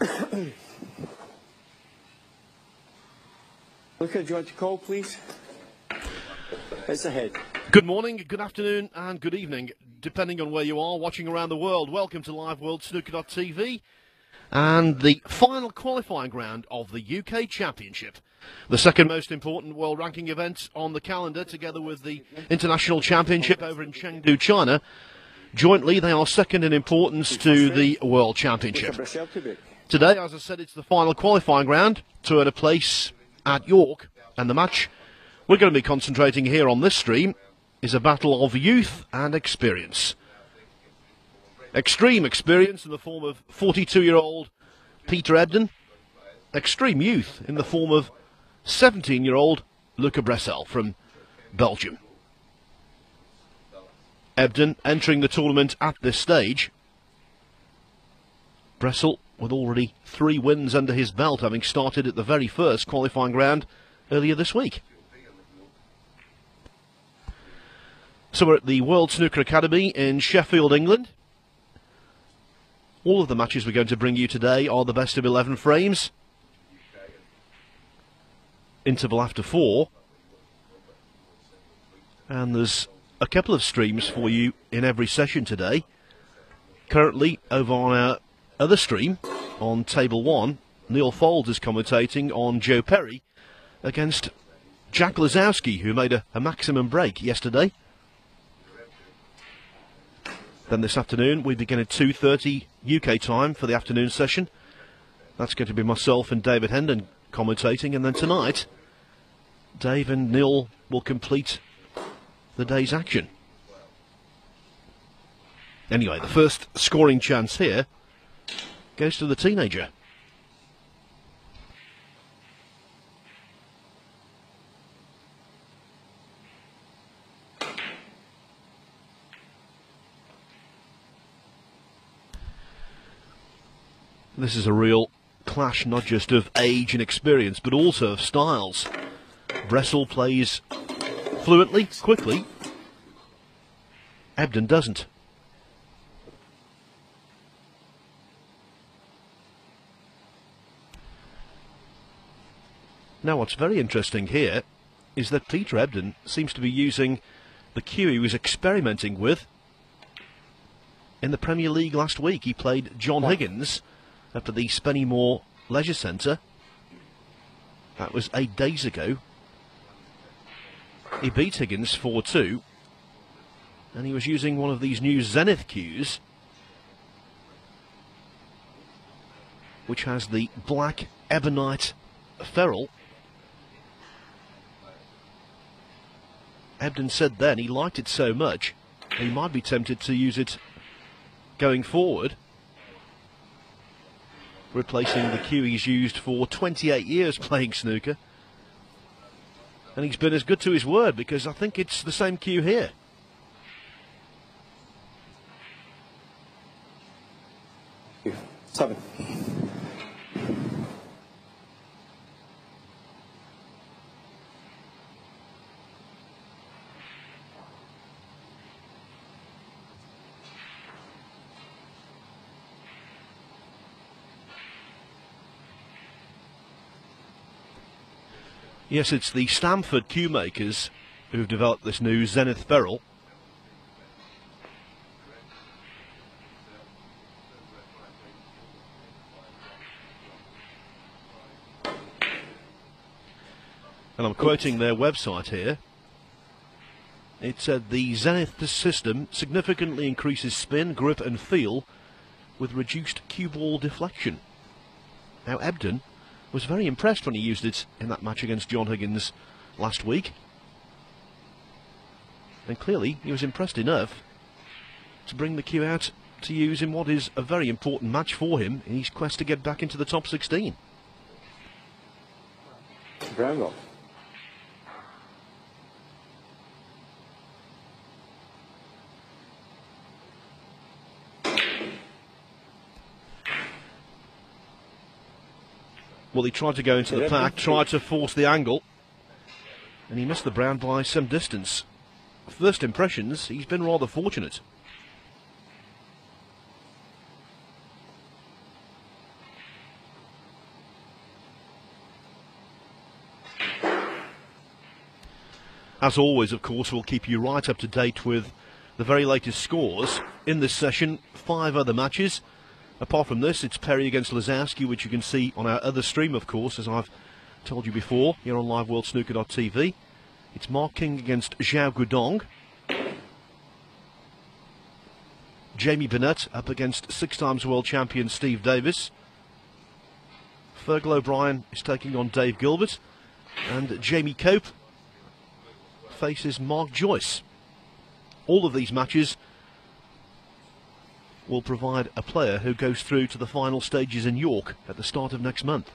You want to call, please? It's ahead. Good morning, good afternoon, and good evening, depending on where you are watching around the world. Welcome to Live World Snooker.tv and the final qualifying round of the UK Championship. The second most important world ranking event on the calendar, together with the International Championship over in Chengdu, China. Jointly, they are second in importance to the World Championship. Today, as I said, it's the final qualifying round to earn a place at York, and the match we're going to be concentrating here on this stream is a battle of youth and experience. Extreme experience in the form of 42 year old Peter Ebdon, extreme youth in the form of 17 year old Luca Brecel from Belgium. Ebdon entering the tournament at this stage. Brecel with already three wins under his belt, having started at the very first qualifying round earlier this week. So we're at the World Snooker Academy in Sheffield, England. All of the matches we're going to bring you today are the best of 11 frames. Interval after four. And there's a couple of streams for you in every session today. Currently, over on our other stream, on table one, Neil Foulds is commentating on Joe Perry against Jack Lisowski, who made a, a maximum break yesterday. Then this afternoon we begin at 2.30 UK time for the afternoon session. That's going to be myself and David Hendon commentating. And then tonight, Dave and Neil will complete the day's action. Anyway, the first scoring chance here goes to the teenager. This is a real clash not just of age and experience, but also of styles. Brecel plays fluently, quickly. Ebdon doesn't. Now, what's very interesting here is that Peter Ebdon seems to be using the cue he was experimenting with in the Premier League last week. He played John Higgins after the Spennymoor Leisure Centre. That was eight days ago. He beat Higgins 4 2, and he was using one of these new Zenith cues, which has the black ebonite ferrule. Ebdon said then he liked it so much he might be tempted to use it going forward replacing the cue he's used for 28 years playing snooker. And he's been as good to his word because I think it's the same cue here. Seven. Yes, it's the Stamford cue makers who've developed this new Zenith ferrule. And I'm quoting their website here. It said the Zenith system significantly increases spin, grip, and feel with reduced cue ball deflection. Now, Ebdon was very impressed when he used it in that match against John Higgins last week. And clearly, he was impressed enough to bring the cue out to use in what is a very important match for him in his quest to get back into the top 16. Brownlow. Well, he tried to go into the pack, tried to force the angle, and he missed the brown by some distance. First impressions, he's been rather fortunate. As always, of course, we'll keep you right up to date with the very latest scores in this session. Five other matches. Apart from this, it's Perry against Lisowski, which you can see on our other stream, of course, as I've told you before, here on LiveWorldSnooker.tv. It's Mark King against Zhao Guodong. Jamie Burnett up against six times world champion Steve Davis. Fergal O'Brien is taking on Dave Gilbert. And Jamie Cope faces Mark Joyce. All of these matches will provide a player who goes through to the final stages in York at the start of next month.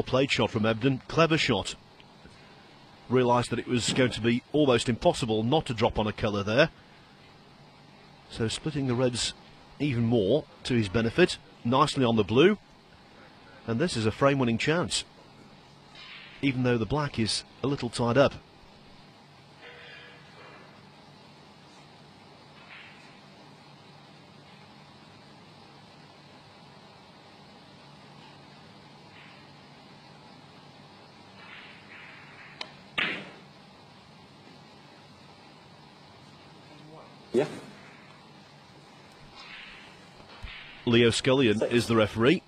Well played shot from Ebdon. Clever shot. Realised that it was going to be almost impossible not to drop on a colour there. So splitting the reds even more to his benefit. Nicely on the blue. And this is a frame winning chance. Even though the black is a little tied up. Leo Scullion is the referee.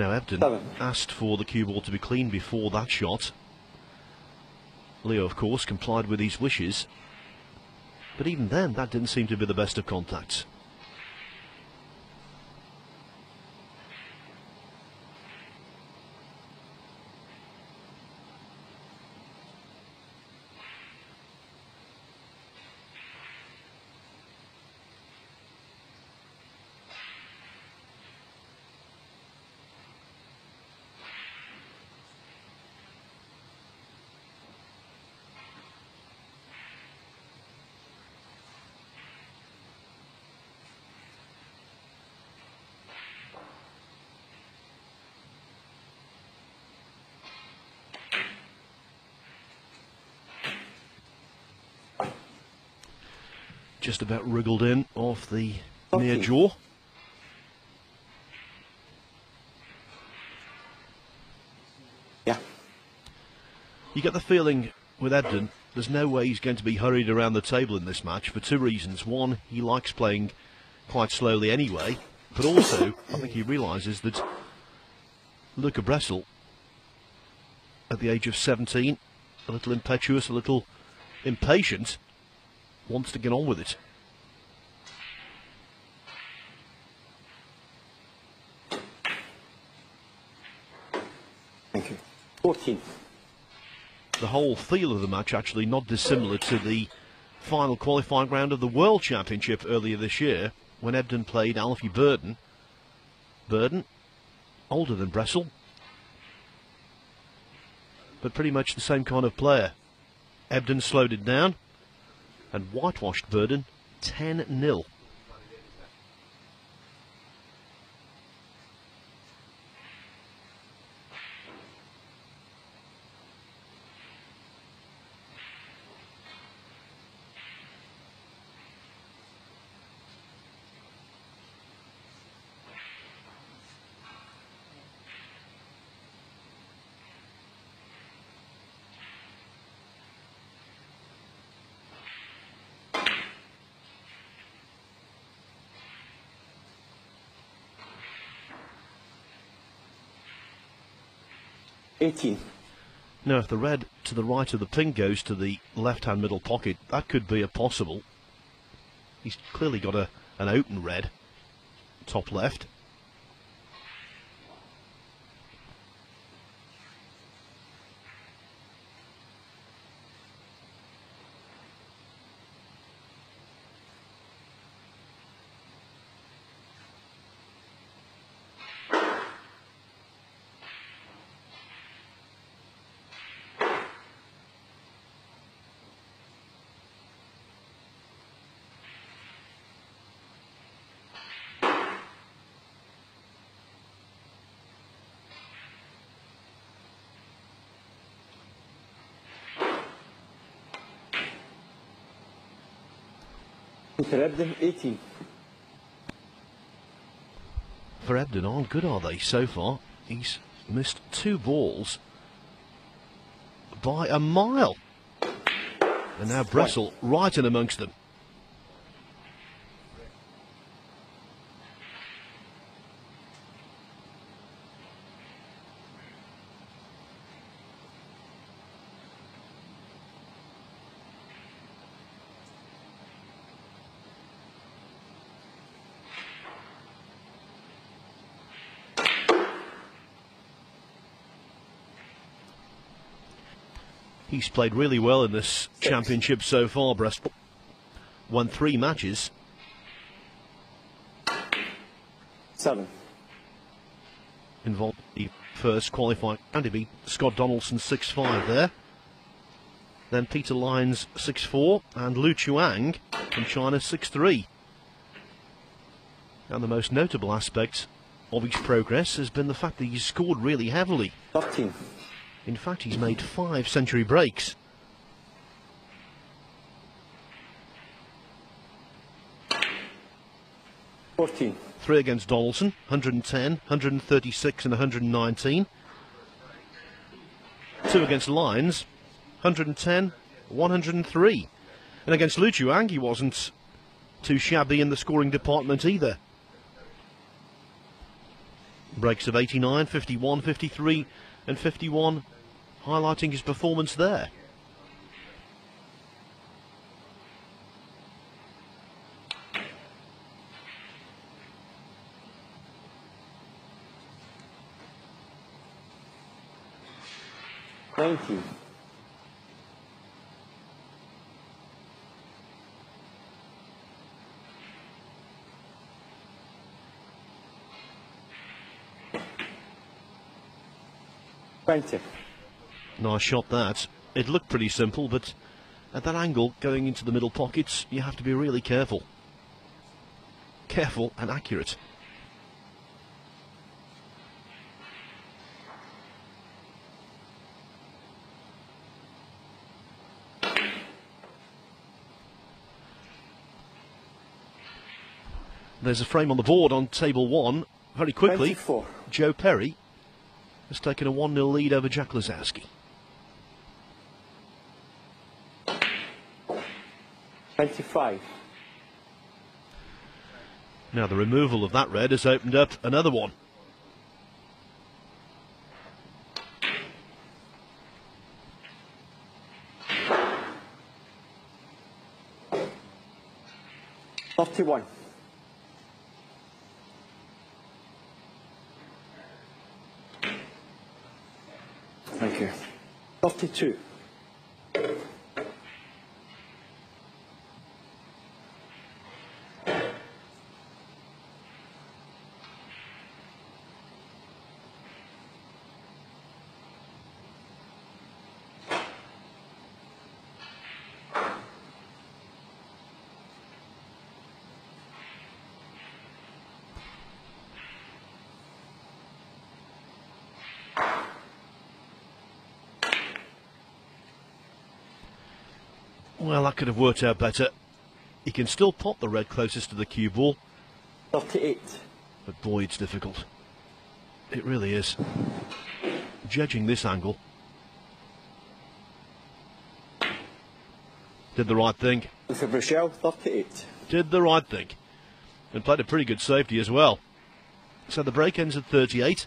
Now Ebdon Seven. asked for the cue ball to be clean before that shot. Leo, of course, complied with his wishes. But even then, that didn't seem to be the best of contacts. Just about wriggled in off the near jaw. Yeah. You get the feeling with Ebdon, there's no way he's going to be hurried around the table in this match for two reasons. One, he likes playing quite slowly anyway, but also, I think he realises that Luca Brecel, at the age of 17, a little impetuous, a little impatient, wants to get on with it. Thank you. 14. the whole feel of the match actually not dissimilar to the final qualifying round of the World Championship earlier this year when Ebdon played Alfie Burden. Burden, older than Brecel, but pretty much the same kind of player. Ebdon slowed it down and whitewashed Burden 10 0. Eighteen. Now, if the red to the right of the pin goes to the left-hand middle pocket, that could be a possible. He's clearly got a an open red, top left. For Ebdon, 18. For Ebdon, aren't good, are they, so far? He's missed two balls by a mile. And now Brecel right in amongst them. He's played really well in this championship so far, Brecel. Won three matches. Seven. Involved the first qualifying round. He beat Scott Donaldson 6-5 there. Then Peter Lyons 6-4 and Lu Chuang from China 6-3. And the most notable aspect of his progress has been the fact that he's scored really heavily. 13. In fact, he's made five century breaks. Fourteen. Three against Donaldson, 110, 136 and 119. Two against Lyons, 110, 103. And against Lu Chuang, he wasn't too shabby in the scoring department either. Breaks of 89, 51, 53 and 51, highlighting his performance there. Nineteen. Twenty. Nice shot that. It looked pretty simple, but at that angle, going into the middle pockets, you have to be really careful. Careful and accurate. There's a frame on the board on table one. Very quickly, 24. Joe Perry has taken a 1 0 lead over Jack Lisowski. Twenty-five. Now, the removal of that red has opened up another one. Thirty-one. Thank you. Thirty-two. Well, that could have worked out better. He can still pop the red closest to the cue ball, Thirty-eight. but boy, it's difficult. It really is. Judging this angle. Did the right thing. For Brecel, thirty-eight. Did the right thing. And played a pretty good safety as well. So the break ends at 38.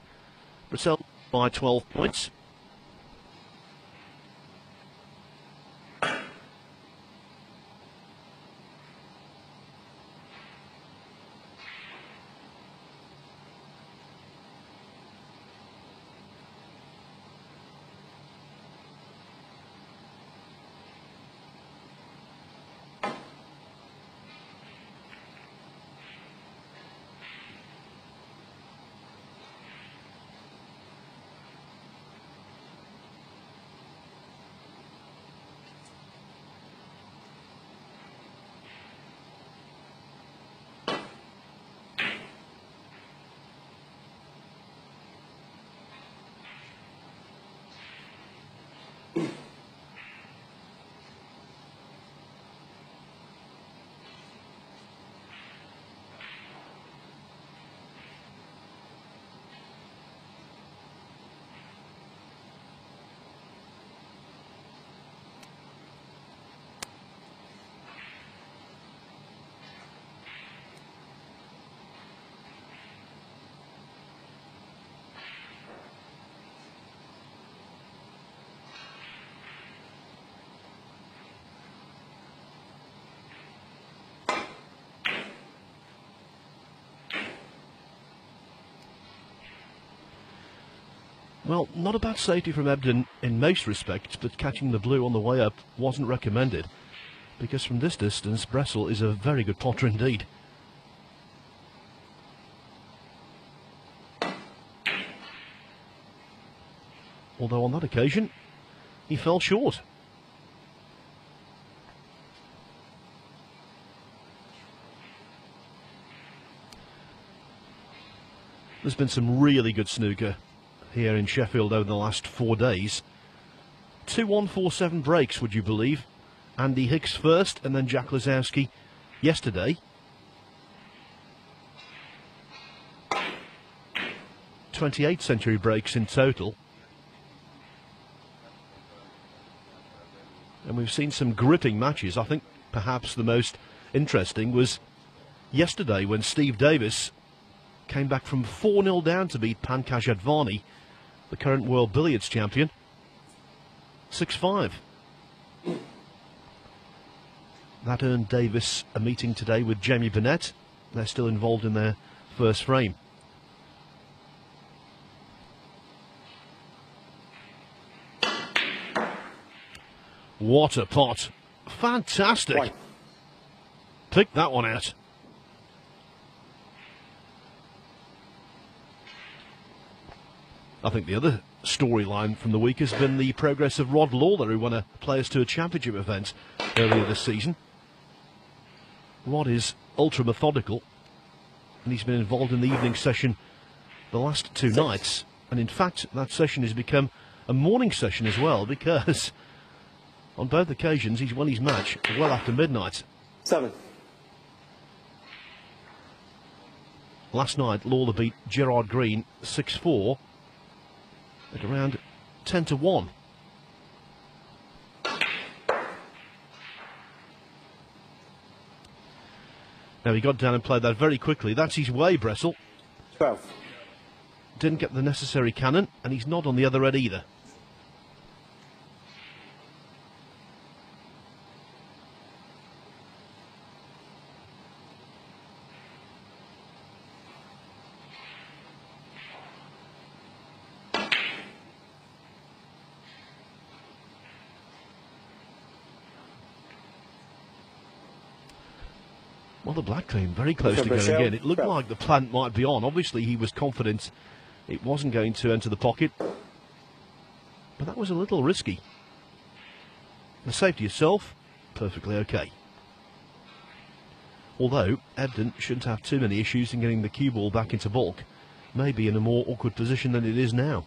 Brecel by 12 points. Well, not a bad safety from Ebdon in most respects, but catching the blue on the way up wasn't recommended because from this distance, Brecel is a very good potter indeed. Although on that occasion, he fell short. There's been some really good snooker here in Sheffield over the last four days. Two 147 breaks, would you believe? Andy Hicks first, and then Jack Lisowski yesterday. Twenty-eight century breaks in total. And we've seen some gripping matches. I think perhaps the most interesting was yesterday when Steve Davis came back from 4 0 down to beat Pankaj Advani, the current world billiards champion, 6 5. That earned Davis a meeting today with Jamie Burnett. They're still involved in their first frame. What a pot. Fantastic. Right. Pick that one out. I think the other storyline from the week has been the progress of Rod Lawler, who won a Players Tour Championship event earlier this season. Rod is ultra methodical, and he's been involved in the evening session the last two nights. And in fact, that session has become a morning session as well, because on both occasions he's won his match well after midnight. Seven. Last night, Lawler beat Gerard Green 6 4 at around 10 to 1. Now he got down and played that very quickly. That's his way, Brecel. Twelve. Didn't get the necessary cannon, and he's not on the other end either. Came very close to going again. It looked like the plant might be on. Obviously, he was confident it wasn't going to enter the pocket. But that was a little risky. The safety yourself, perfectly okay. Although, Ebdon shouldn't have too many issues in getting the cue ball back into bulk. Maybe in a more awkward position than it is now.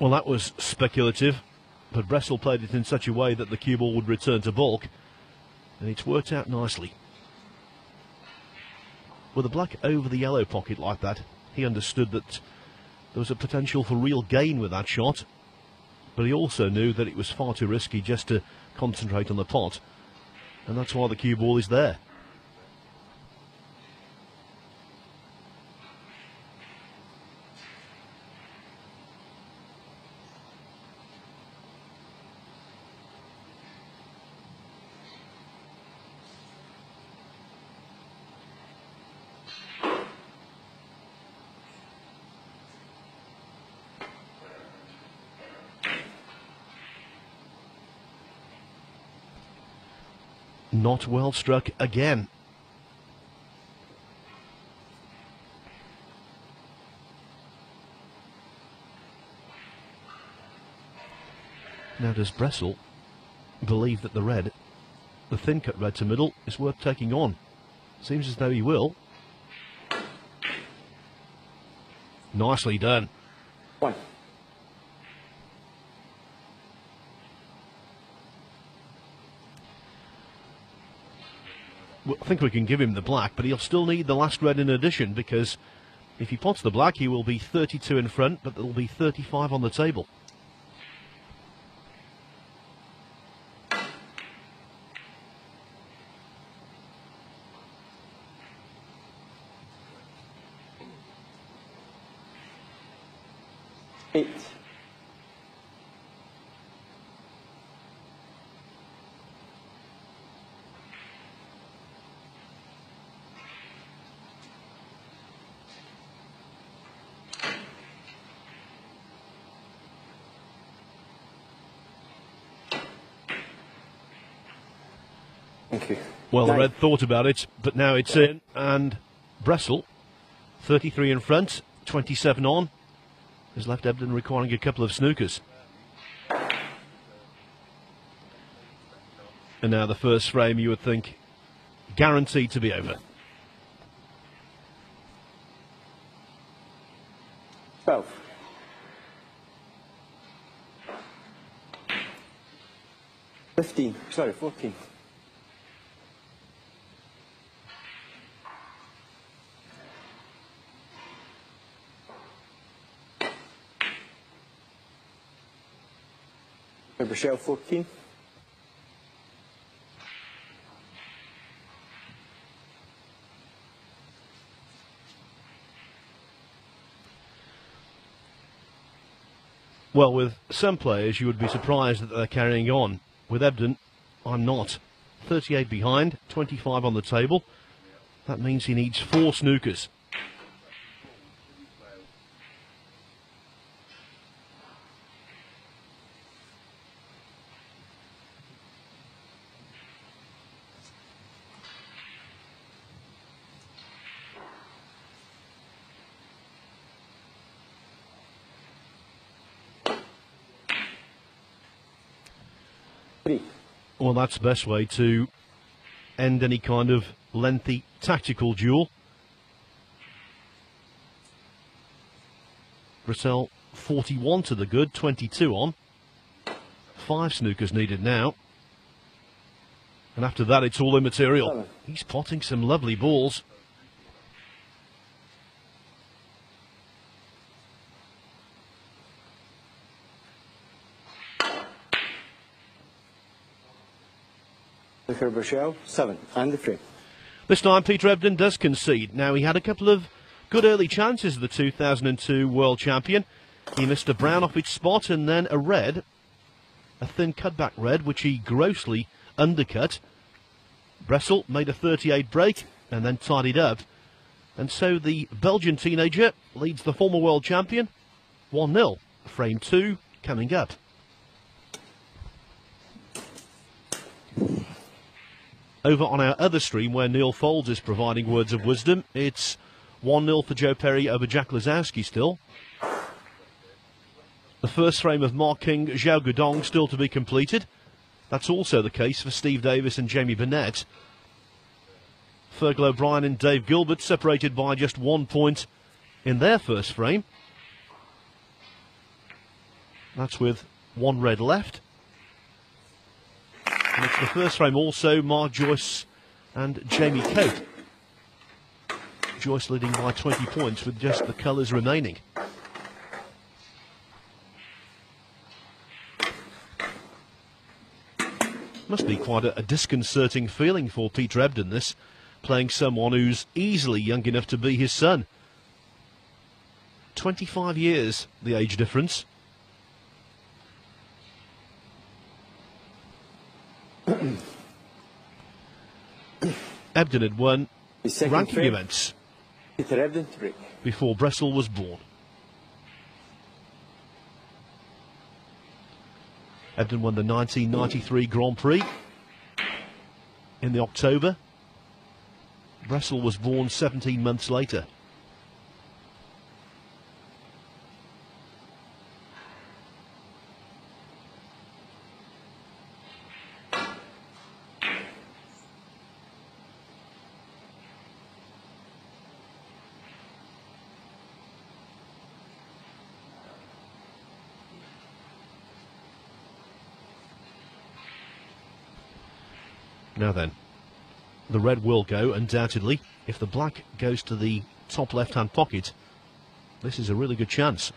Well, that was speculative, but Brecel played it in such a way that the cue ball would return to bulk, and it's worked out nicely. With the black over the yellow pocket like that, he understood that there was a potential for real gain with that shot, but he also knew that it was far too risky just to concentrate on the pot, and that's why the cue ball is there. Not well struck again. Now, does Brecel believe that the red, the thin cut red to middle, is worth taking on? Seems as though he will. Nicely done. One. I think we can give him the black, but he'll still need the last red in addition because if he pots the black, he will be 32 in front, but there will be 35 on the table. Eight. Thank you. Well, the red thought about it, but now it's in, and Brecel, 33 in front, 27 on, has left Ebdon requiring a couple of snookers. And now the first frame, you would think, guaranteed to be over. Twelve. Fifteen. Sorry, fourteen. Brecel, fourteen. Well, with some players, you would be surprised that they're carrying on. With Ebdon, I'm not. 38 behind, 25 on the table. That means he needs four snookers. That's the best way to end any kind of lengthy tactical duel. Brecel 41 to the good, 22 on. Five snookers needed now. And after that, it's all immaterial. He's potting some lovely balls. At seven. And the frame. This time, Peter Ebdon does concede. Now, he had a couple of good early chances as the 2002 world champion. He missed a brown off its spot and then a red, a thin cutback red, which he grossly undercut. Brecel made a 38 break and then tidied up. And so the Belgian teenager leads the former world champion 1 0. Frame 2 coming up. Over on our other stream, where Neil Foulds is providing words of wisdom, it's 1 0 for Joe Perry over Jack Lisowski still. The first frame of Mark King, Zhao Guodong still to be completed. That's also the case for Steve Davis and Jamie Burnett. Fergal O'Brien and Dave Gilbert separated by just one point in their first frame. That's with one red left. And it's the first frame also, Mark Joyce and Jamie Cope. Joyce leading by 20 points with just the colours remaining. Must be quite a, a disconcerting feeling for Peter Ebdon, this, playing someone who's easily young enough to be his son. 25 years, the age difference. Ebdon had won ranking frame. events Peter Ebdon to break. before Brecel was born. Ebdon won the 1993 Grand Prix in the October. Brecel was born 17 months later. Now then, the red will go, undoubtedly. If the black goes to the top left-hand pocket, this is a really good chance.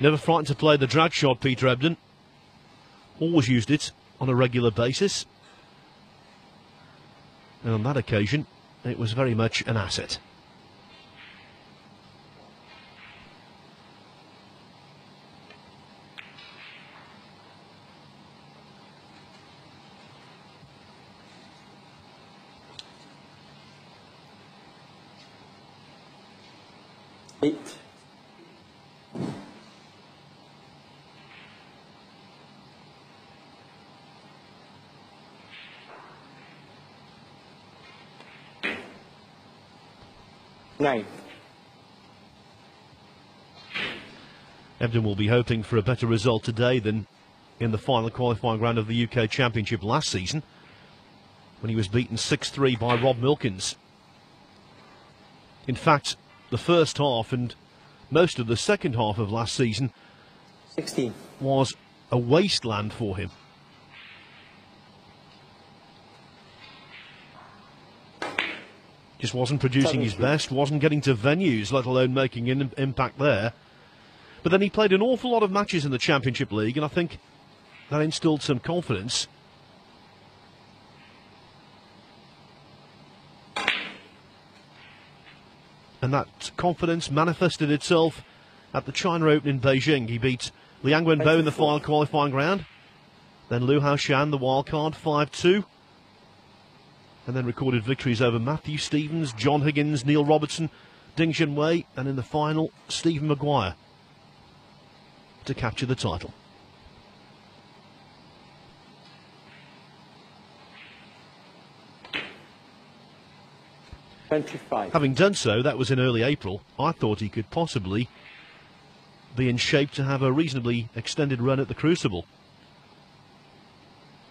Never frightened to play the drag shot, Peter Ebdon. Always used it on a regular basis. And on that occasion, it was very much an asset. Eight. Nine. Ebdon will be hoping for a better result today than in the final qualifying round of the UK Championship last season when he was beaten 6-3 by Rob Milkins. In fact, the first half and most of the second half of last season 16. was a wasteland for him. Just wasn't producing his best, wasn't getting to venues, let alone making an impact there. But then he played an awful lot of matches in the Championship League, and I think that instilled some confidence. And that confidence manifested itself at the China Open in Beijing. He beat Liang Wenbo in the final qualifying round. Then Lu Haoshan, the wild card, 5 2. And then recorded victories over Matthew Stevens, John Higgins, Neil Robertson, Ding Junhui, and in the final, Stephen Maguire to capture the title. Having done so, that was in early April, I thought he could possibly be in shape to have a reasonably extended run at the Crucible.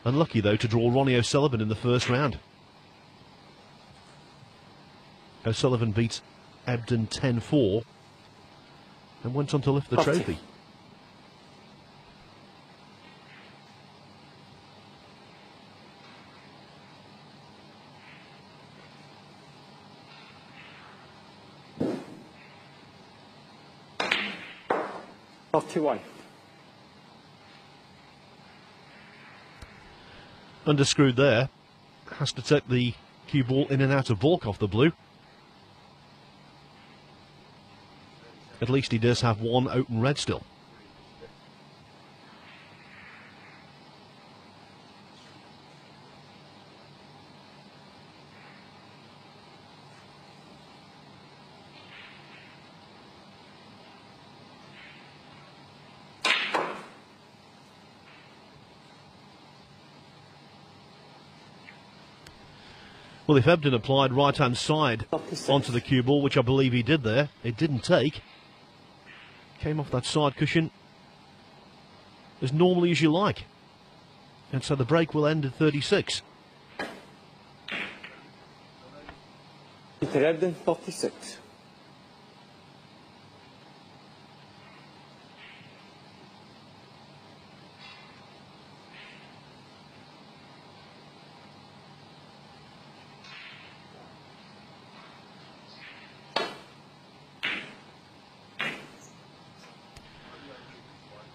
Unlucky, though, to draw Ronnie O'Sullivan in the first round. O'Sullivan beat Ebdon 10 4 and went on to lift the Forty. trophy. Thirty-one. Underscrewed there. Has to take the cue ball in and out of balk off the blue. At least he does have one open red still. Well, if Ebdon applied right hand side onto the cue ball, which I believe he did there, it didn't take. Came off that side cushion as normally as you like. And so the break will end at 36. Peter Ebdon,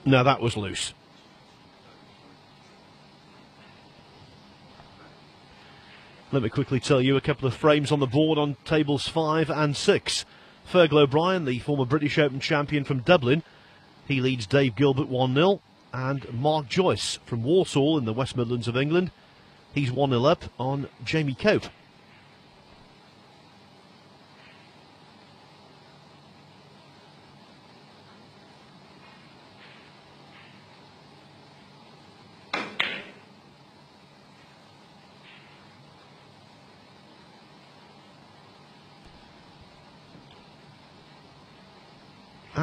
Now that was loose. Let me quickly tell you a couple of frames on the board on tables five and six. Fergal O'Brien, the former British Open champion from Dublin, he leads Dave Gilbert 1 0. And Mark Joyce from Walsall in the West Midlands of England, he's 1 0 up on Jamie Cope.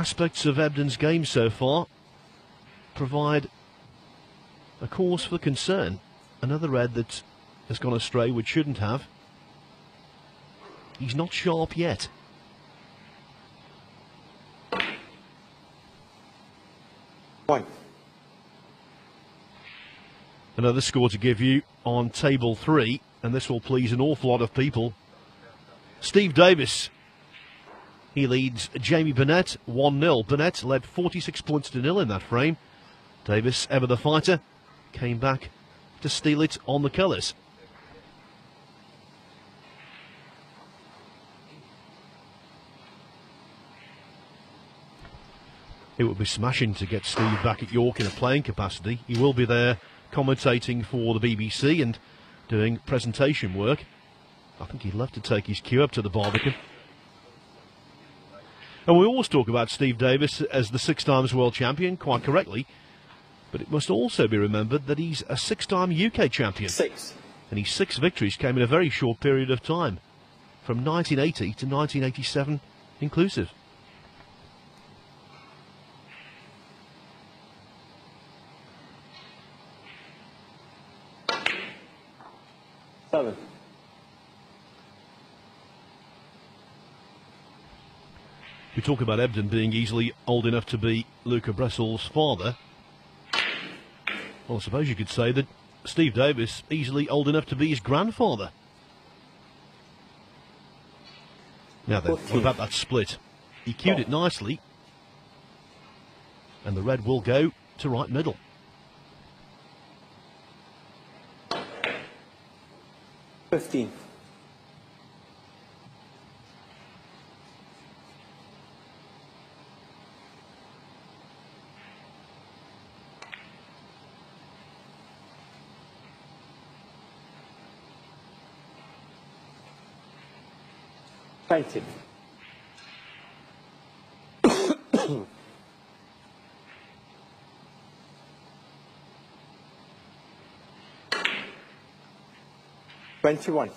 Aspects of Ebdon's game so far provide a cause for concern. Another red that has gone astray, which shouldn't have. He's not sharp yet. One. Another score to give you on table three, and this will please an awful lot of people. Steve Davis. He leads Jamie Burnett 1 0. Burnett led 46 points to nil in that frame. Davis, ever the fighter, came back to steal it on the colours. It would be smashing to get Steve back at York in a playing capacity. He will be there commentating for the BBC and doing presentation work. I think he'd love to take his cue up to the Barbican. And we always talk about Steve Davis as the six times world champion, quite correctly. But it must also be remembered that he's a six time UK champion. Six. And his six victories came in a very short period of time, from 1980 to 1987 inclusive. Seven. We talk about Ebdon being easily old enough to be Luca Brecel's father. Well, I suppose you could say that Steve Davis easily old enough to be his grandfather. Now then, what about that split? He cued it nicely, and the red will go to right middle. Fifteen. Twenty. Twenty-one.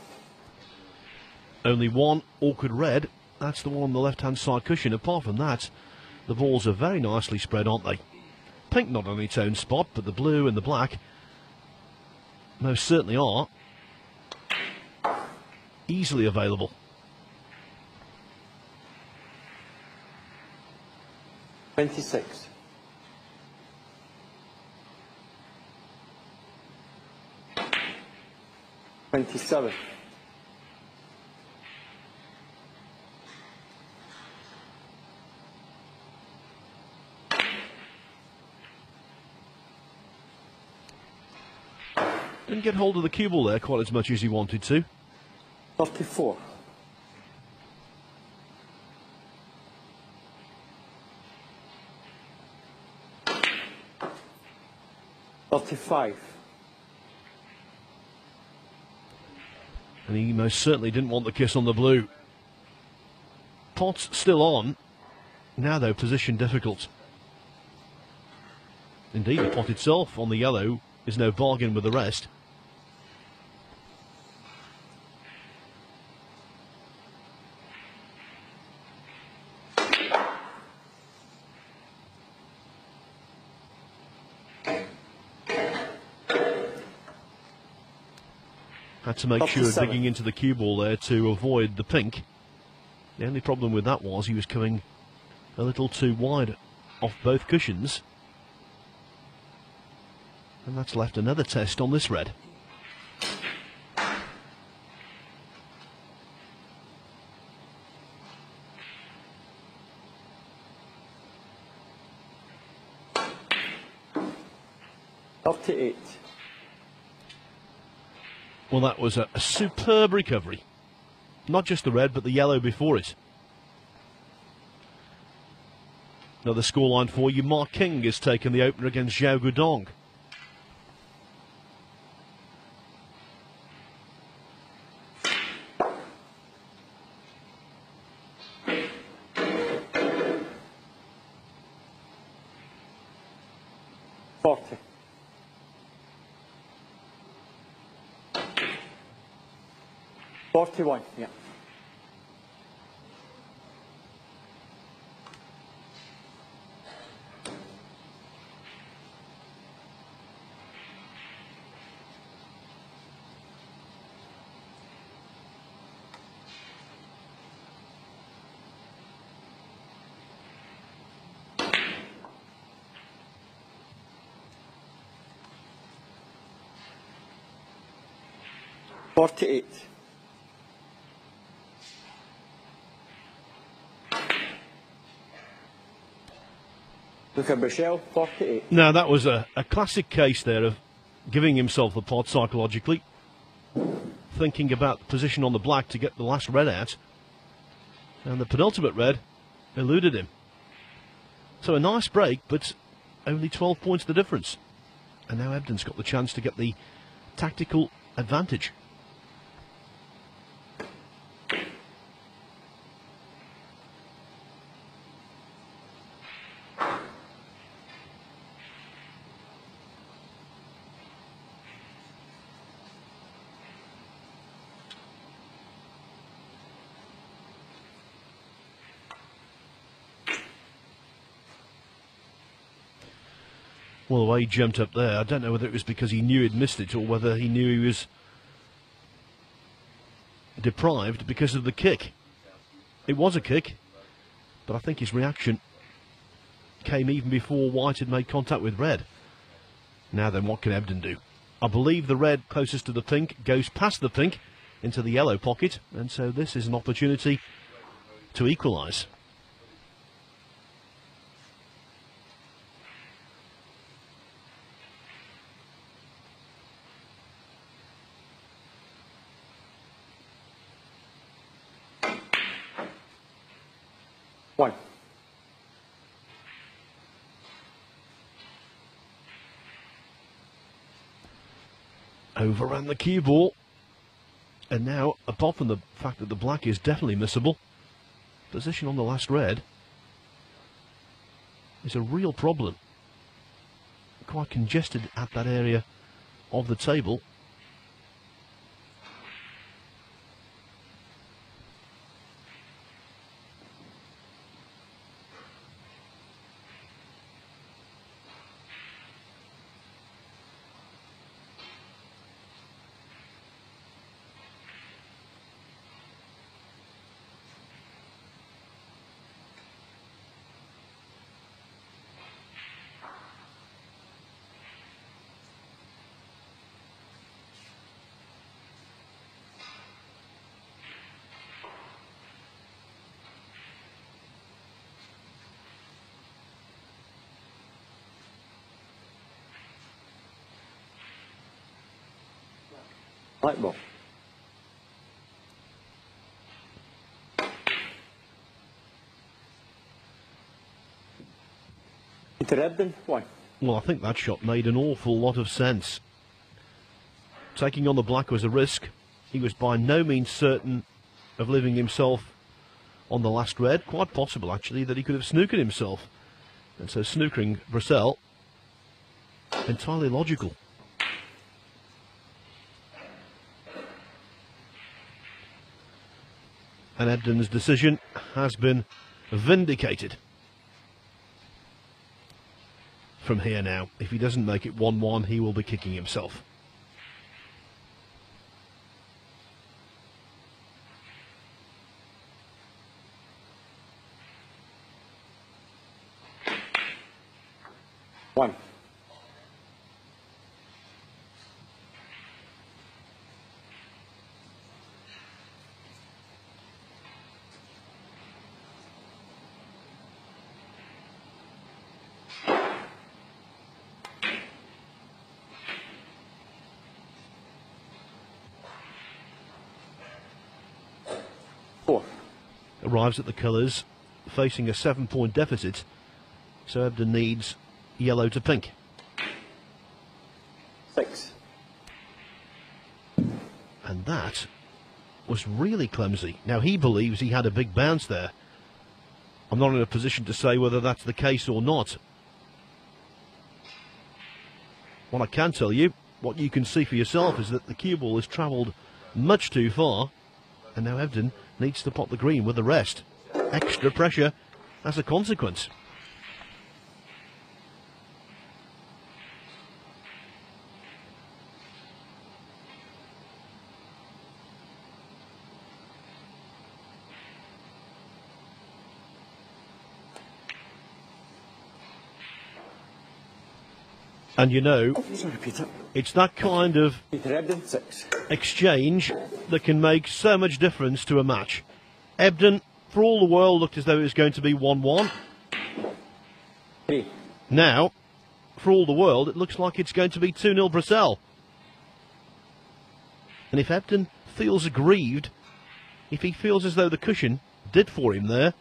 Only one awkward red. That's the one on the left-hand side cushion. Apart from that, the balls are very nicely spread, aren't they? Pink not on its own spot, but the blue and the black most certainly are easily available. Twenty-six. Twenty-seven. Didn't get hold of the cue ball there quite as much as he wanted to. Thirty-four. Thirty-five. And he most certainly didn't want the kiss on the blue. Pot's still on. Now, though, position difficult. Indeed, the pot itself on the yellow is no bargain with the rest. To make Up sure digging into the cue ball there to avoid the pink. The only problem with that was he was coming a little too wide off both cushions. And that's left another test on this red. Thirty-eight. Well, that was a, a superb recovery. Not just the red, but the yellow before it. Another scoreline for you. Mark King has taken the opener against Zhao Guodong. going. Yeah. Forty-eight. Luca Brecel, 48. Now, that was a, a classic case there of giving himself the pot psychologically, thinking about the position on the black to get the last red out, and the penultimate red eluded him. So a nice break, but only 12 points the difference. And now Ebdon's got the chance to get the tactical advantage. Well, he jumped up there, I don't know whether it was because he knew he'd missed it or whether he knew he was deprived because of the kick. It was a kick, but I think his reaction came even before White had made contact with red. Now then, what can Ebdon do? I believe the red closest to the pink goes past the pink into the yellow pocket, and so this is an opportunity to equalise. Overran the cue ball. And now, apart from the fact that the black is definitely missable, position on the last red is a real problem. Quite congested at that area of the table. Light Ebdon, one. Well, I think that shot made an awful lot of sense. Taking on the black was a risk. He was by no means certain of living himself on the last red. Quite possible, actually, that he could have snookered himself. And so snookering Brecel, entirely logical. And Ebdon's decision has been vindicated. From here now, if he doesn't make it 1 1, he will be kicking himself. One. Four. Arrives at the colours, facing a seven point deficit. So Ebdon needs yellow to pink. Six. And that was really clumsy. Now he believes he had a big bounce there. I'm not in a position to say whether that's the case or not. What I can tell you, what you can see for yourself, is that the cue ball has travelled much too far, and now Ebdon needs to pot the green with the rest. Extra pressure as a consequence. And you know, oh, Sorry, Peter. it's that kind of Peter Ebdon, six. exchange that can make so much difference to a match. Ebdon, for all the world, looked as though it was going to be 1 1. Now, for all the world, it looks like it's going to be 2 0 Brecel. And if Ebdon feels aggrieved, if he feels as though the cushion did for him there,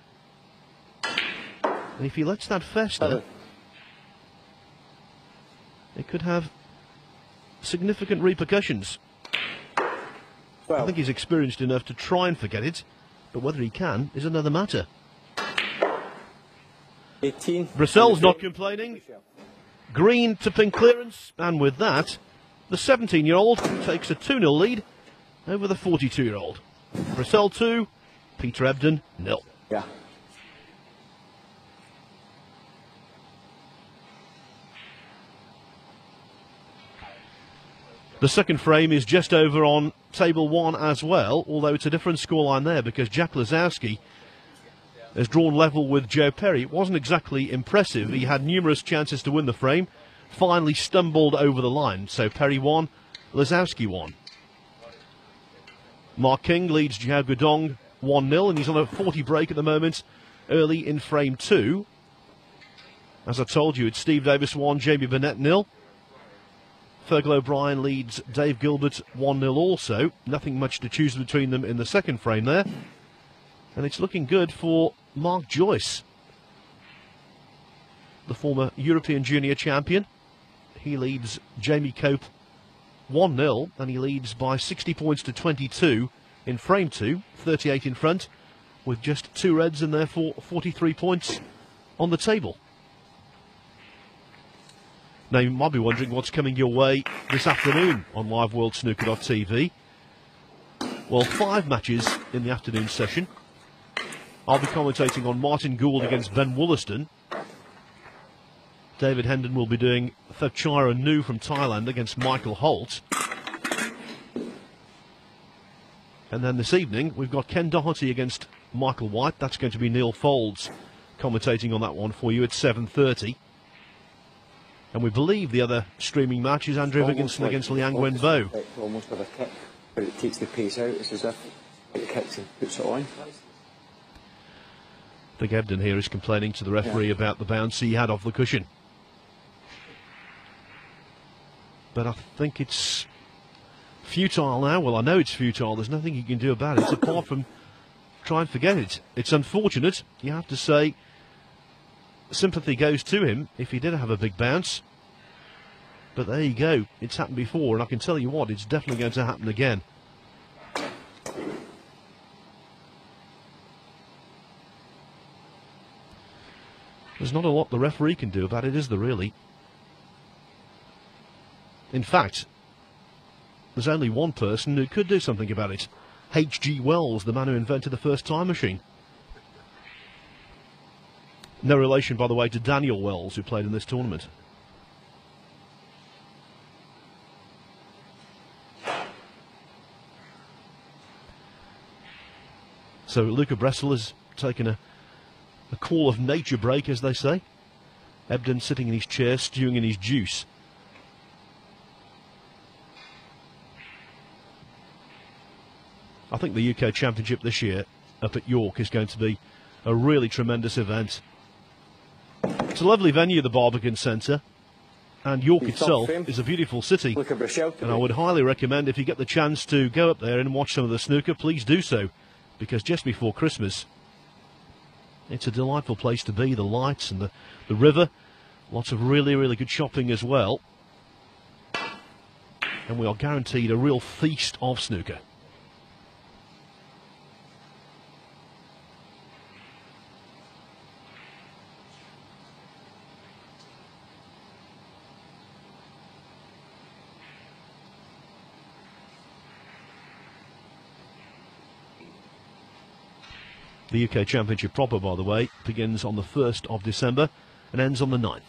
and if he lets that fester. It could have significant repercussions. I think he's experienced enough to try and forget it, but whether he can is another matter. 18. Brecel's not complaining. Green to pin clearance, and with that, the 17 year old takes a 2 0 lead over the 42 year old. Brecel 2, Peter Ebdon nil. Yeah. The second frame is just over on table one as well, although it's a different scoreline there because Jack Lisowski has drawn level with Joe Perry. It wasn't exactly impressive. He had numerous chances to win the frame, finally stumbled over the line. So Perry won, Lisowski won. Mark King leads Zhao Guodong 1 0, and he's on a 40 break at the moment, early in frame two. As I told you, it's Steve Davis 1, Jamie Burnett nil. Fergal O'Brien leads Dave Gilbert 1 0 also. Nothing much to choose between them in the second frame there. And it's looking good for Mark Joyce, the former European Junior champion. He leads Jamie Cope 1 0, and he leads by 60 points to 22 in frame 2, 38 in front, with just two reds and therefore 43 points on the table. Now, you might be wondering what's coming your way this afternoon on Live World LiveWorldSnooker.tv. Well, five matches in the afternoon session. I'll be commentating on Martin Gould against Ben Wollaston. David Hendon will be doing Thepchaiya Nu from Thailand against Michael Holt. And then this evening, we've got Ken Doherty against Michael White. That's going to be Neil Foulds commentating on that one for you at 7.30. And we believe the other streaming match is Andrew Almost Higginson like against Liang Wenbo. Almost of a kick, but it takes the pace out. It's as if it kicks and puts it on. I think Ebdon here is complaining to the referee Yeah. about the bounce he had off the cushion. But I think it's futile now. Well, I know it's futile. There's nothing you can do about it apart from try and forget it. It's unfortunate. You have to say sympathy goes to him if he did have a big bounce. But there you go. It's happened before, and I can tell you what, it's definitely going to happen again. There's not a lot the referee can do about it, is there really? In fact, there's only one person who could do something about it. H.G. Wells, the man who invented the first time machine. No relation, by the way, to Daniel Wells, who played in this tournament. So Luca Brecel has taken a, a call of nature break, as they say. Ebdon sitting in his chair, stewing in his juice. I think the UK Championship this year up at York is going to be a really tremendous event. It's a lovely venue, the Barbican Centre, and York itself is a beautiful city. Look at Rochelle And I would highly recommend if you get the chance to go up there and watch some of the snooker, please do so. Because just before Christmas, it's a delightful place to be. The lights and the, the river, lots of really, really good shopping as well. And we are guaranteed a real feast of snooker. The UK Championship proper, by the way, begins on the 1st of December and ends on the 9th.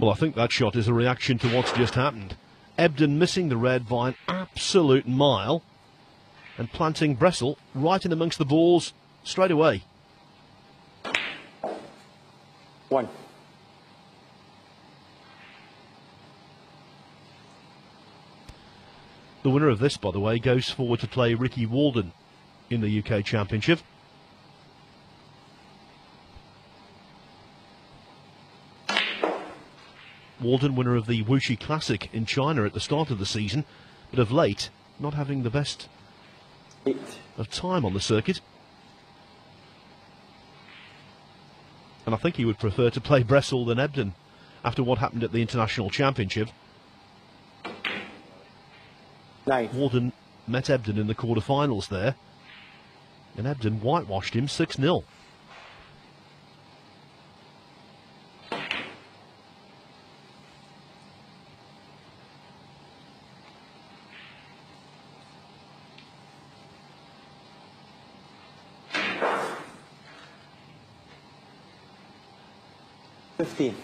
Well, I think that shot is a reaction to what's just happened. Ebdon missing the red by an absolute mile and planting Brecel right in amongst the balls straight away. One. The winner of this, by the way, goes forward to play Ricky Walden in the UK Championship. Walden, winner of the Wuxi Classic in China at the start of the season, but of late not having the best of time on the circuit. And I think he would prefer to play Brecel than Ebdon after what happened at the International Championship. Nice. Met Ebdon in the quarterfinals there, and Ebdon whitewashed him 6 0. 16.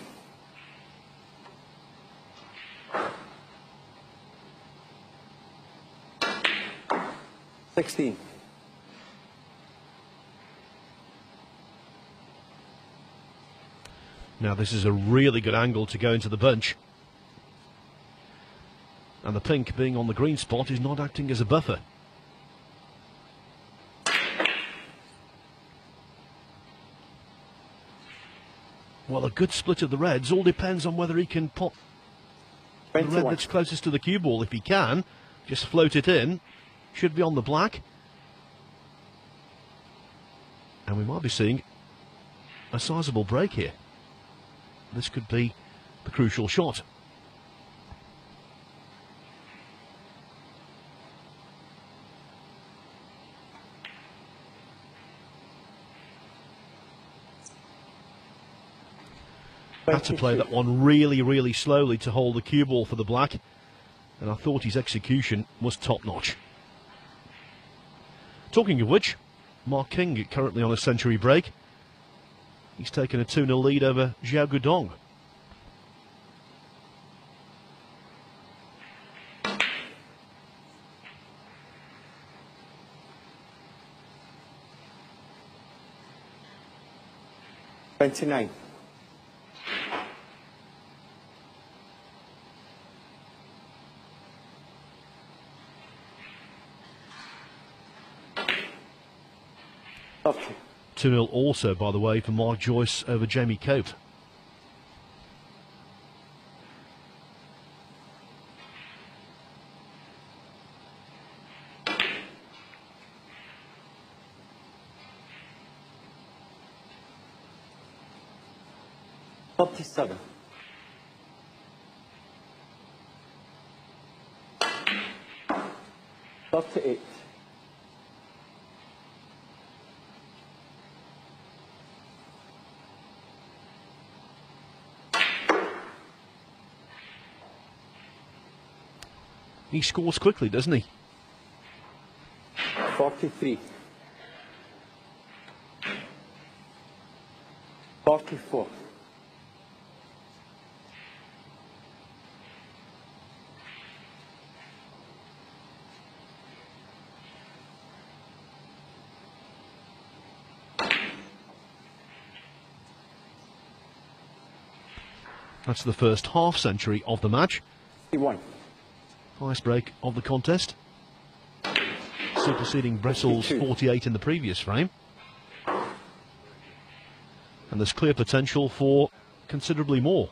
Sixteen. Now this is a really good angle to go into the bunch. And the pink being on the green spot is not acting as a buffer. Good split of the reds all depends on whether he can pop the red that's closest to the cue ball. If he can, just float it in. Should be on the black. And we might be seeing a sizable break here. This could be the crucial shot. Had to play that one really, really slowly to hold the cue ball for the black, and I thought his execution was top notch. Talking of which, Mark King currently on a century break. He's taken a 2 0 lead over Zhao Guodong. Twenty-nine. Thirty. 2 0 also, by the way, for Mark Joyce over Jamie Cope. Thirty-seven. Thirty-eight. He scores quickly, doesn't he? Forty-three. Forty-four. That's the first half century of the match. Fifty-one. Highest break of the contest. Superseding Brecel's 48 in the previous frame. And there's clear potential for considerably more.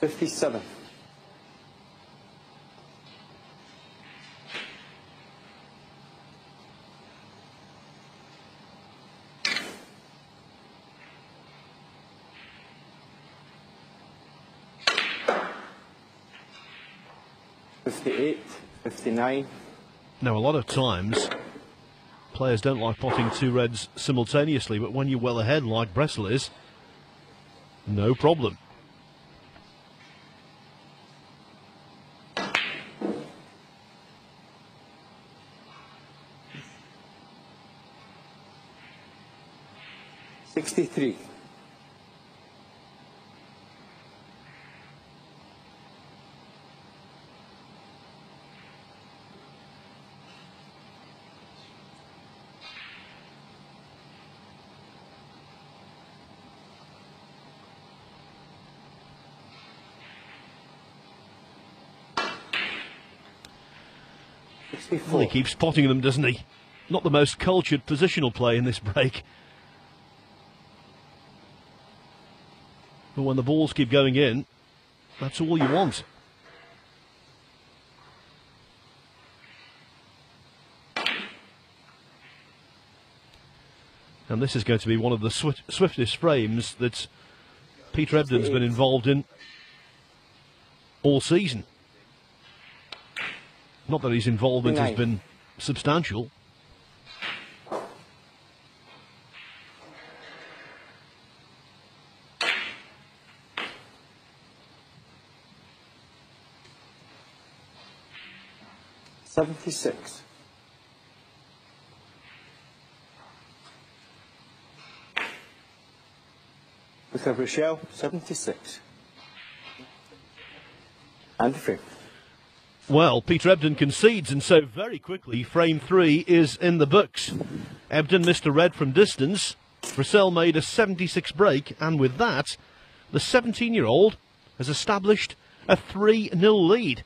Fifty-seven. 69. Now, a lot of times players don't like potting two reds simultaneously, but when you're well ahead, like Brecel is, no problem. Well, 64. he keeps spotting them, doesn't he? Not the most cultured positional play in this break. But when the balls keep going in, that's all you want. And this is going to be one of the swift, swiftest frames that Peter Ebdon's been involved in all season. Not that his involvement has been substantial. Seventy-six. Luca Brecel, 76. And the. Well, Peter Ebdon concedes, and so very quickly, frame three is in the books. Ebdon missed a red from distance. Brecel made a 76 break, and with that, the 17 year old has established a 3 0 lead.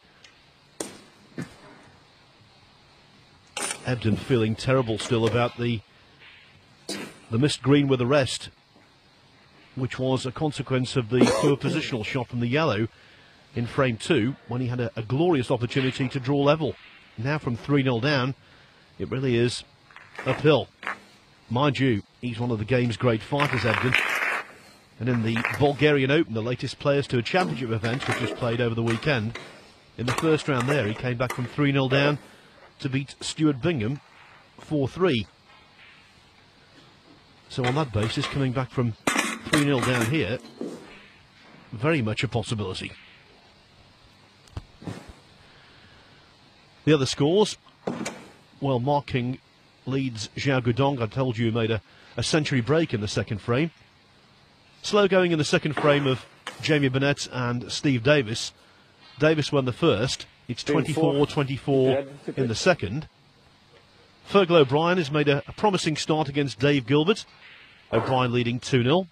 Ebdon feeling terrible still about the the missed green with the rest, which was a consequence of the poor positional shot from the yellow in frame two when he had a, a glorious opportunity to draw level. Now from 3 0 down, it really is uphill. Mind you, he's one of the game's great fighters, Ebdon. And in the Bulgarian Open, the latest Players Tour Championship event, which was played over the weekend, in the first round there, he came back from 3 0 down to beat Stuart Bingham 4 3. So, on that basis, coming back from 3 0 down here, very much a possibility. The other scores, well, Mark King leads Zhao Guodong. I told you he made a, a century break in the second frame. Slow going in the second frame of Jamie Burnett and Steve Davis. Davis won the first. It's 24-24 in the second. Fergal O'Brien has made a, a promising start against Dave Gilbert. O'Brien leading 2 0.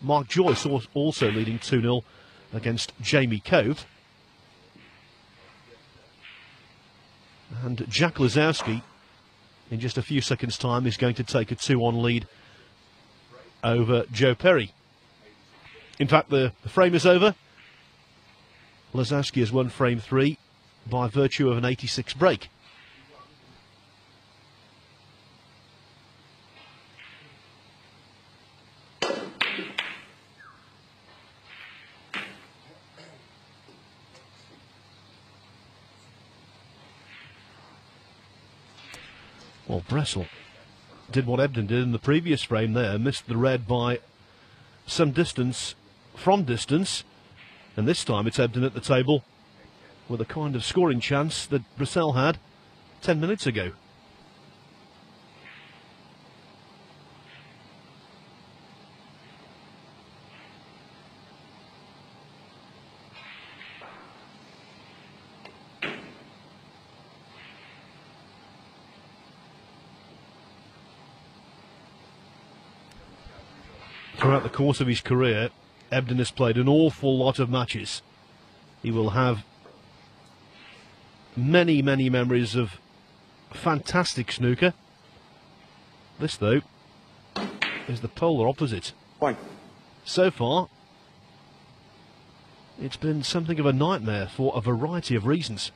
Mark Joyce also leading 2 0 against Jamie Cope. And Jack Lisowski, in just a few seconds' time, is going to take a 2 on lead over Joe Perry. In fact, the, the frame is over. Lisowski has won frame three by virtue of an 86 break. Well, Brecel did what Ebdon did in the previous frame there, missed the red by some distance from distance, and this time it's Ebdon at the table with a kind of scoring chance that Brecel had 10 minutes ago. Course of his career, Ebdon has played an awful lot of matches. He will have many, many memories of fantastic snooker. This, though, is the polar opposite. One. So far, it's been something of a nightmare for a variety of reasons.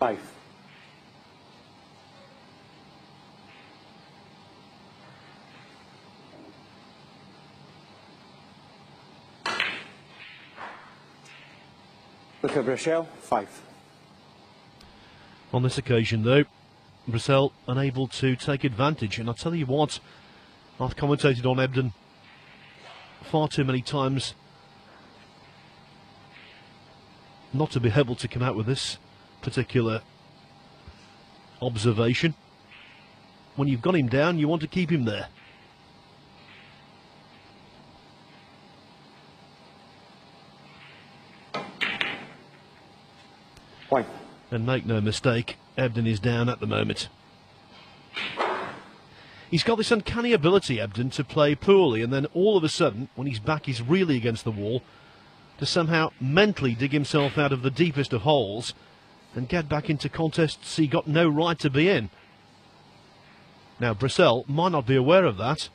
Five. Five. On this occasion, though, Brecel unable to take advantage. And I'll tell you what, I've commentated on Ebdon far too many times not to be able to come out with this particular observation. When you've got him down, you want to keep him there. One. And make no mistake, Ebdon is down at the moment. He's got this uncanny ability, Ebdon, to play poorly and then all of a sudden, when his back is really against the wall, to somehow mentally dig himself out of the deepest of holes and get back into contests he got no right to be in. Now, Brecel might not be aware of that.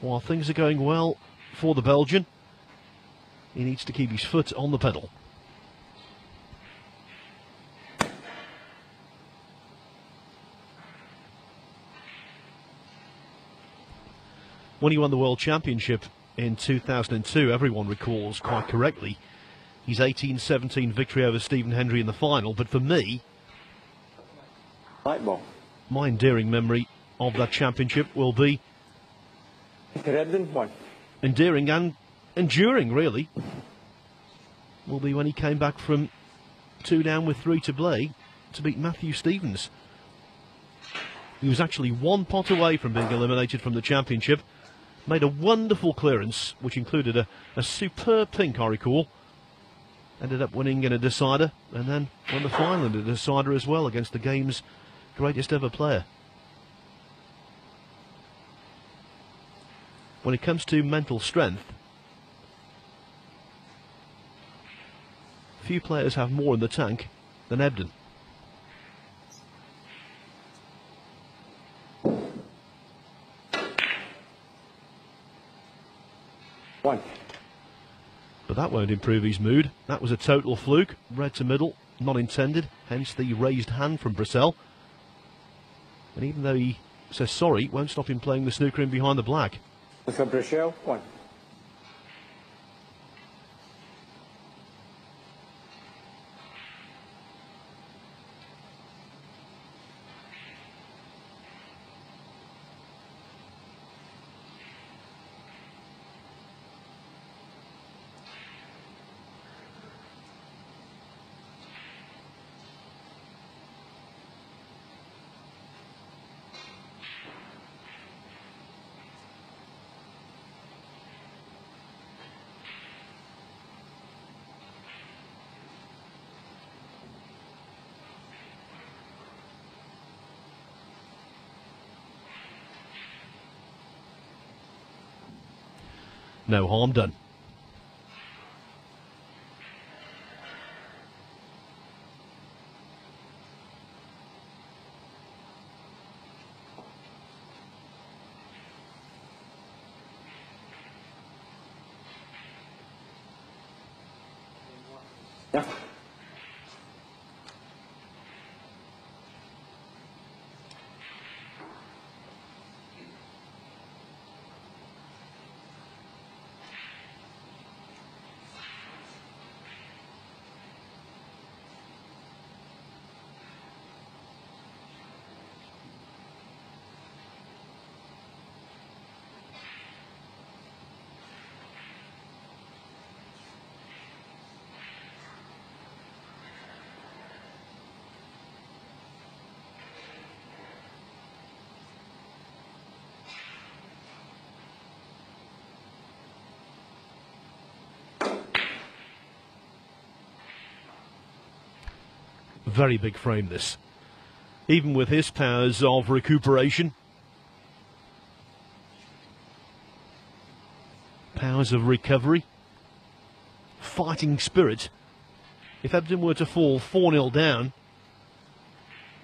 While things are going well for the Belgian, he needs to keep his foot on the pedal. When he won the World Championship in 2002, everyone recalls quite correctly his 18-17 victory over Stephen Hendry in the final. But for me, my endearing memory of that championship will be Look at one. endearing and enduring, really. Will be when he came back from two down with three to play to beat Matthew Stevens. He was actually one pot away from being eliminated from the championship. Made a wonderful clearance, which included a, a superb pink, I recall. Ended up winning in a decider, and then won the final in a decider as well against the game's greatest ever player. When it comes to mental strength, few players have more in the tank than Ebdon. One. But that won't improve his mood. That was a total fluke. Red to middle, not intended, hence the raised hand from Brecel. And even though he says sorry, it won't stop him playing the snooker in behind the black. At Rochelle, one. No harm done. Very big frame, this. Even with his powers of recuperation, powers of recovery, fighting spirit. If Ebdon were to fall 4 0 down,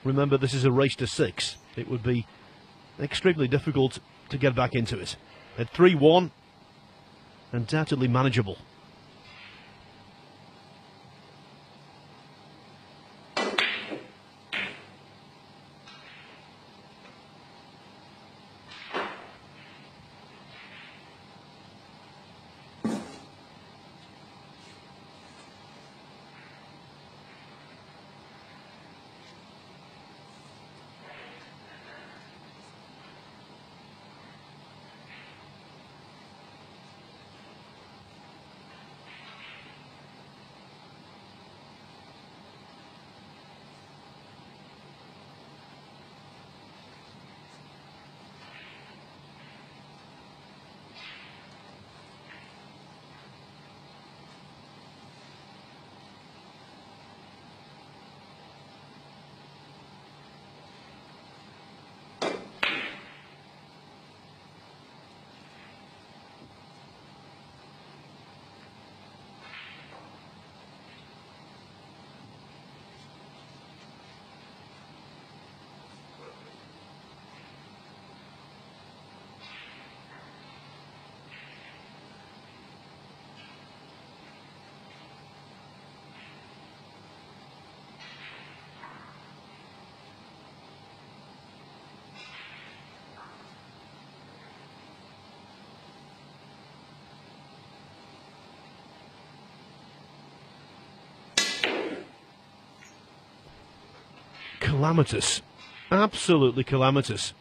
remember this is a race to six. It would be extremely difficult to get back into it. At 3 1, undoubtedly manageable. Calamitous. Absolutely calamitous.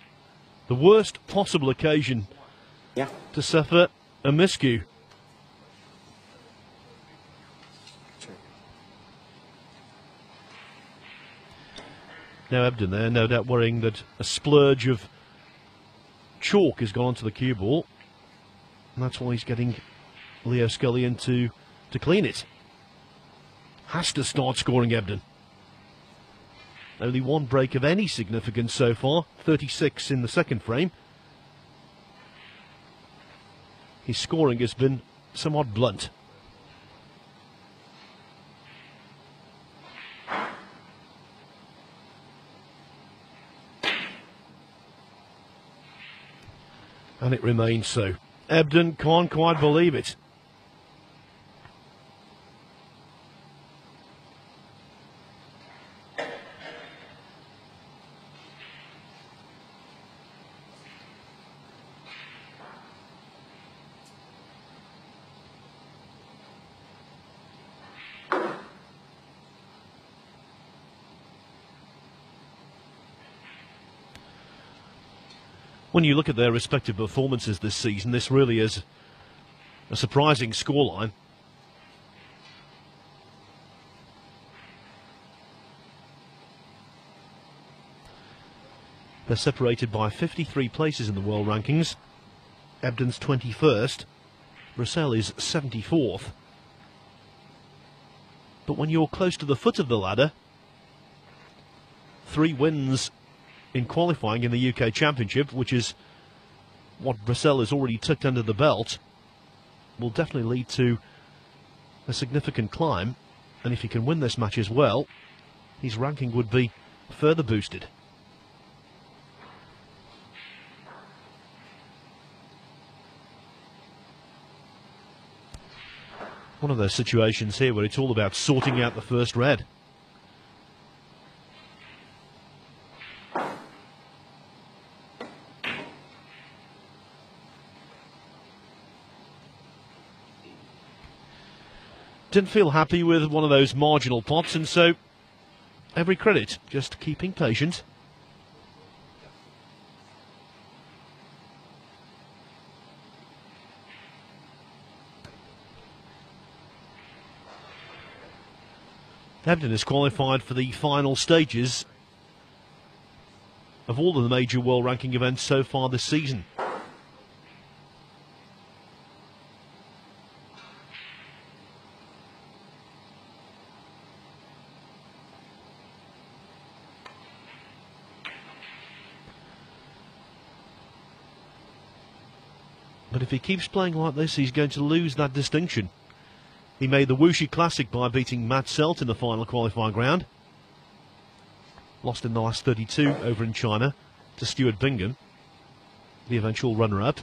The worst possible occasion Yeah. to suffer a miscue. Now Ebdon there, no doubt worrying that a splurge of chalk has gone onto the cue ball. And that's why he's getting Leo Scullion to, to clean it. Has to start scoring Ebdon. Only one break of any significance so far, 36 in the second frame. His scoring has been somewhat blunt. And it remains so. Ebdon can't quite believe it. You look at their respective performances this season, this really is a surprising scoreline. They're separated by 53 places in the world rankings. Ebdon's 21st, Brecel is 74th. But when you're close to the foot of the ladder, three wins in qualifying in the UK Championship, which is what Brecel has already tucked under the belt, will definitely lead to a significant climb. And if he can win this match as well, his ranking would be further boosted. One of those situations here where it's all about sorting out the first red. Didn't feel happy with one of those marginal pots, and so every credit, just keeping patient. Ebdon is qualified for the final stages of all of the major world ranking events so far this season. Keeps playing like this, he's going to lose that distinction. He made the Wuxi Classic by beating Matt Selt in the final qualifying round. Lost in the last 32 over in China to Stuart Bingham, the eventual runner-up.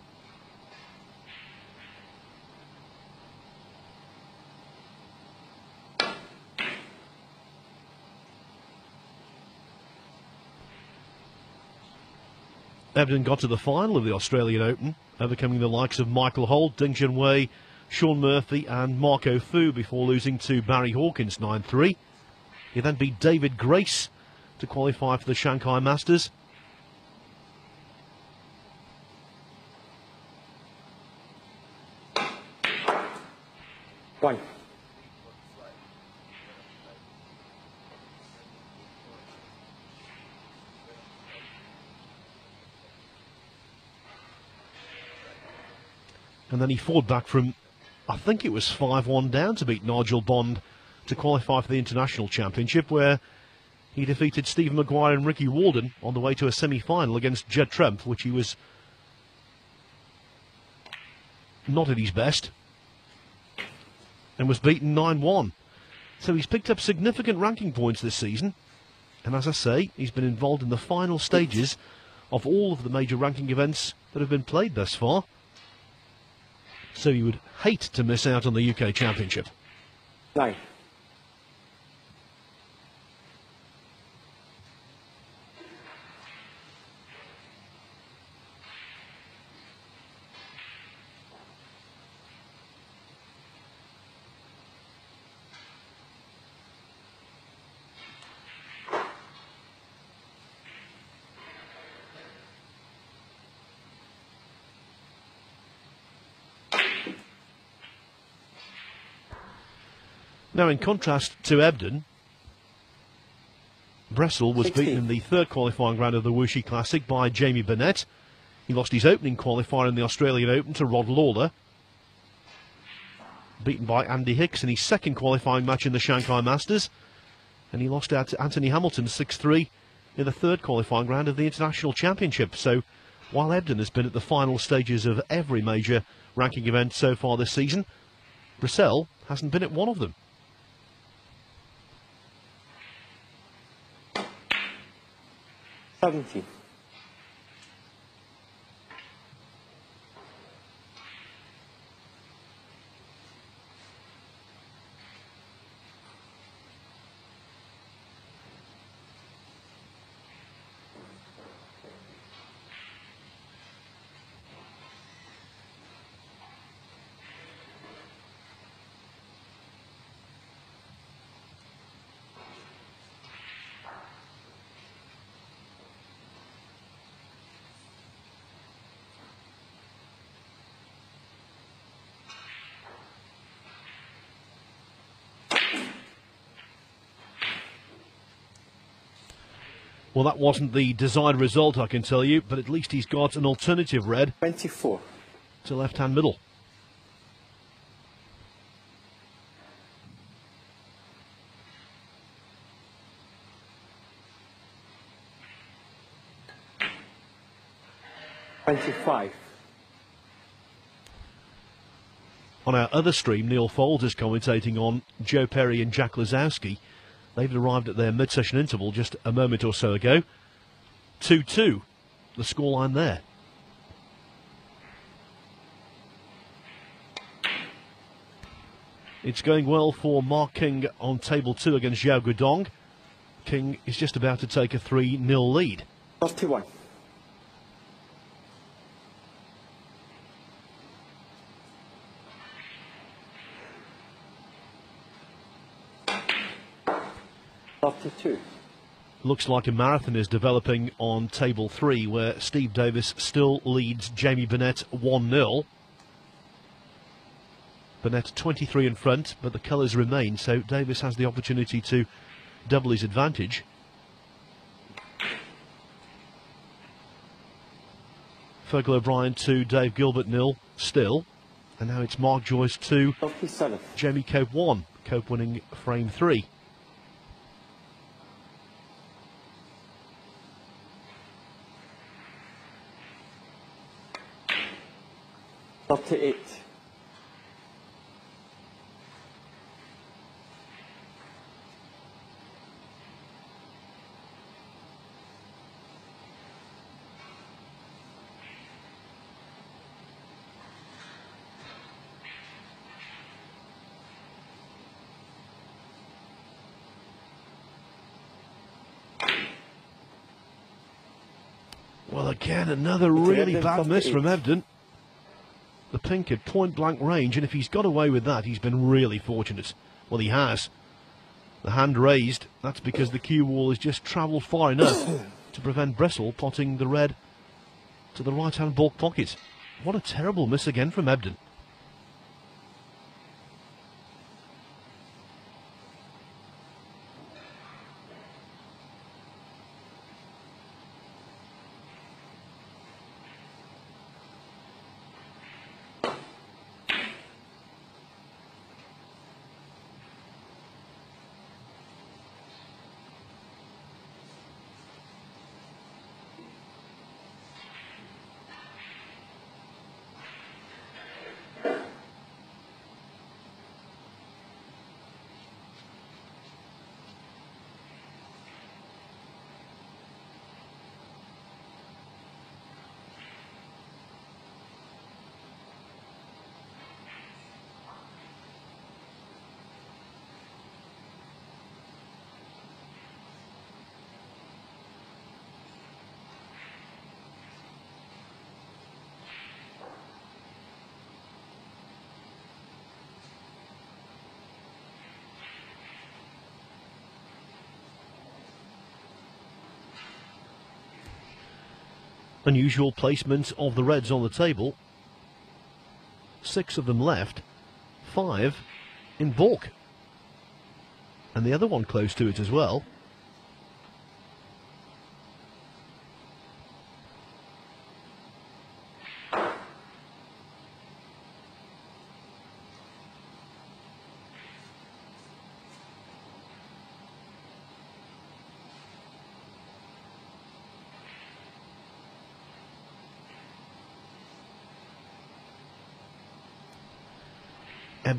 Ebdon got to the final of the Australian Open, overcoming the likes of Michael Holt, Ding Junhui, Shaun Murphy, and Marco Fu before losing to Barry Hawkins 9 3. He then beat David Grace to qualify for the Shanghai Masters. Then he fought back from, I think it was 5 1 down to beat Nigel Bond to qualify for the International Championship, where he defeated Stephen Maguire and Ricky Walden on the way to a semi final against Judd Trump, which he was not at his best, and was beaten 9 1. So he's picked up significant ranking points this season, and as I say, he's been involved in the final stages of all of the major ranking events that have been played thus far so you would hate to miss out on the UK Championship. Nine. Now, in contrast to Ebdon, Brecel was 16. beaten in the third qualifying round of the Wuxi Classic by Jamie Burnett. He lost his opening qualifier in the Australian Open to Rod Lawler. Beaten by Andy Hicks in his second qualifying match in the Shanghai Masters. And he lost out to Anthony Hamilton 6 3 in the third qualifying round of the International Championship. So while Ebdon has been at the final stages of every major ranking event so far this season, Brecel hasn't been at one of them. Seventeen. Well, that wasn't the desired result, I can tell you, but at least he's got an alternative red Twenty-four. to left hand middle. Twenty-five. On our other stream, Neil Foulds is commentating on Joe Perry and Jack Lisowski. They've arrived at their mid session interval just a moment or so ago. 2 2, the scoreline there. It's going well for Mark King on table two against Zhao Guodong. King is just about to take a 3 0 lead. Thirty-one. Thirty-two. Looks like a marathon is developing on table three, where Steve Davis still leads Jamie Burnett 1 0. Burnett 23 in front, but the colours remain, so Davis has the opportunity to double his advantage. Fergal O'Brien 2, Dave Gilbert nil still, and now it's Mark Joyce 2, Jamie Cope 1. Cope winning frame 3. Thirty-eight. Well, again, another really bad miss from 38. Ebdon. Pink at point blank range, and if he's got away with that, he's been really fortunate. Well, he has. The hand raised, that's because the cue wall has just travelled far enough to prevent Brecel potting the red to the right hand baulk pocket. What a terrible miss again from Ebdon. Unusual placement of the reds on the table. Six of them left, five in baulk. and the other one close to it as well.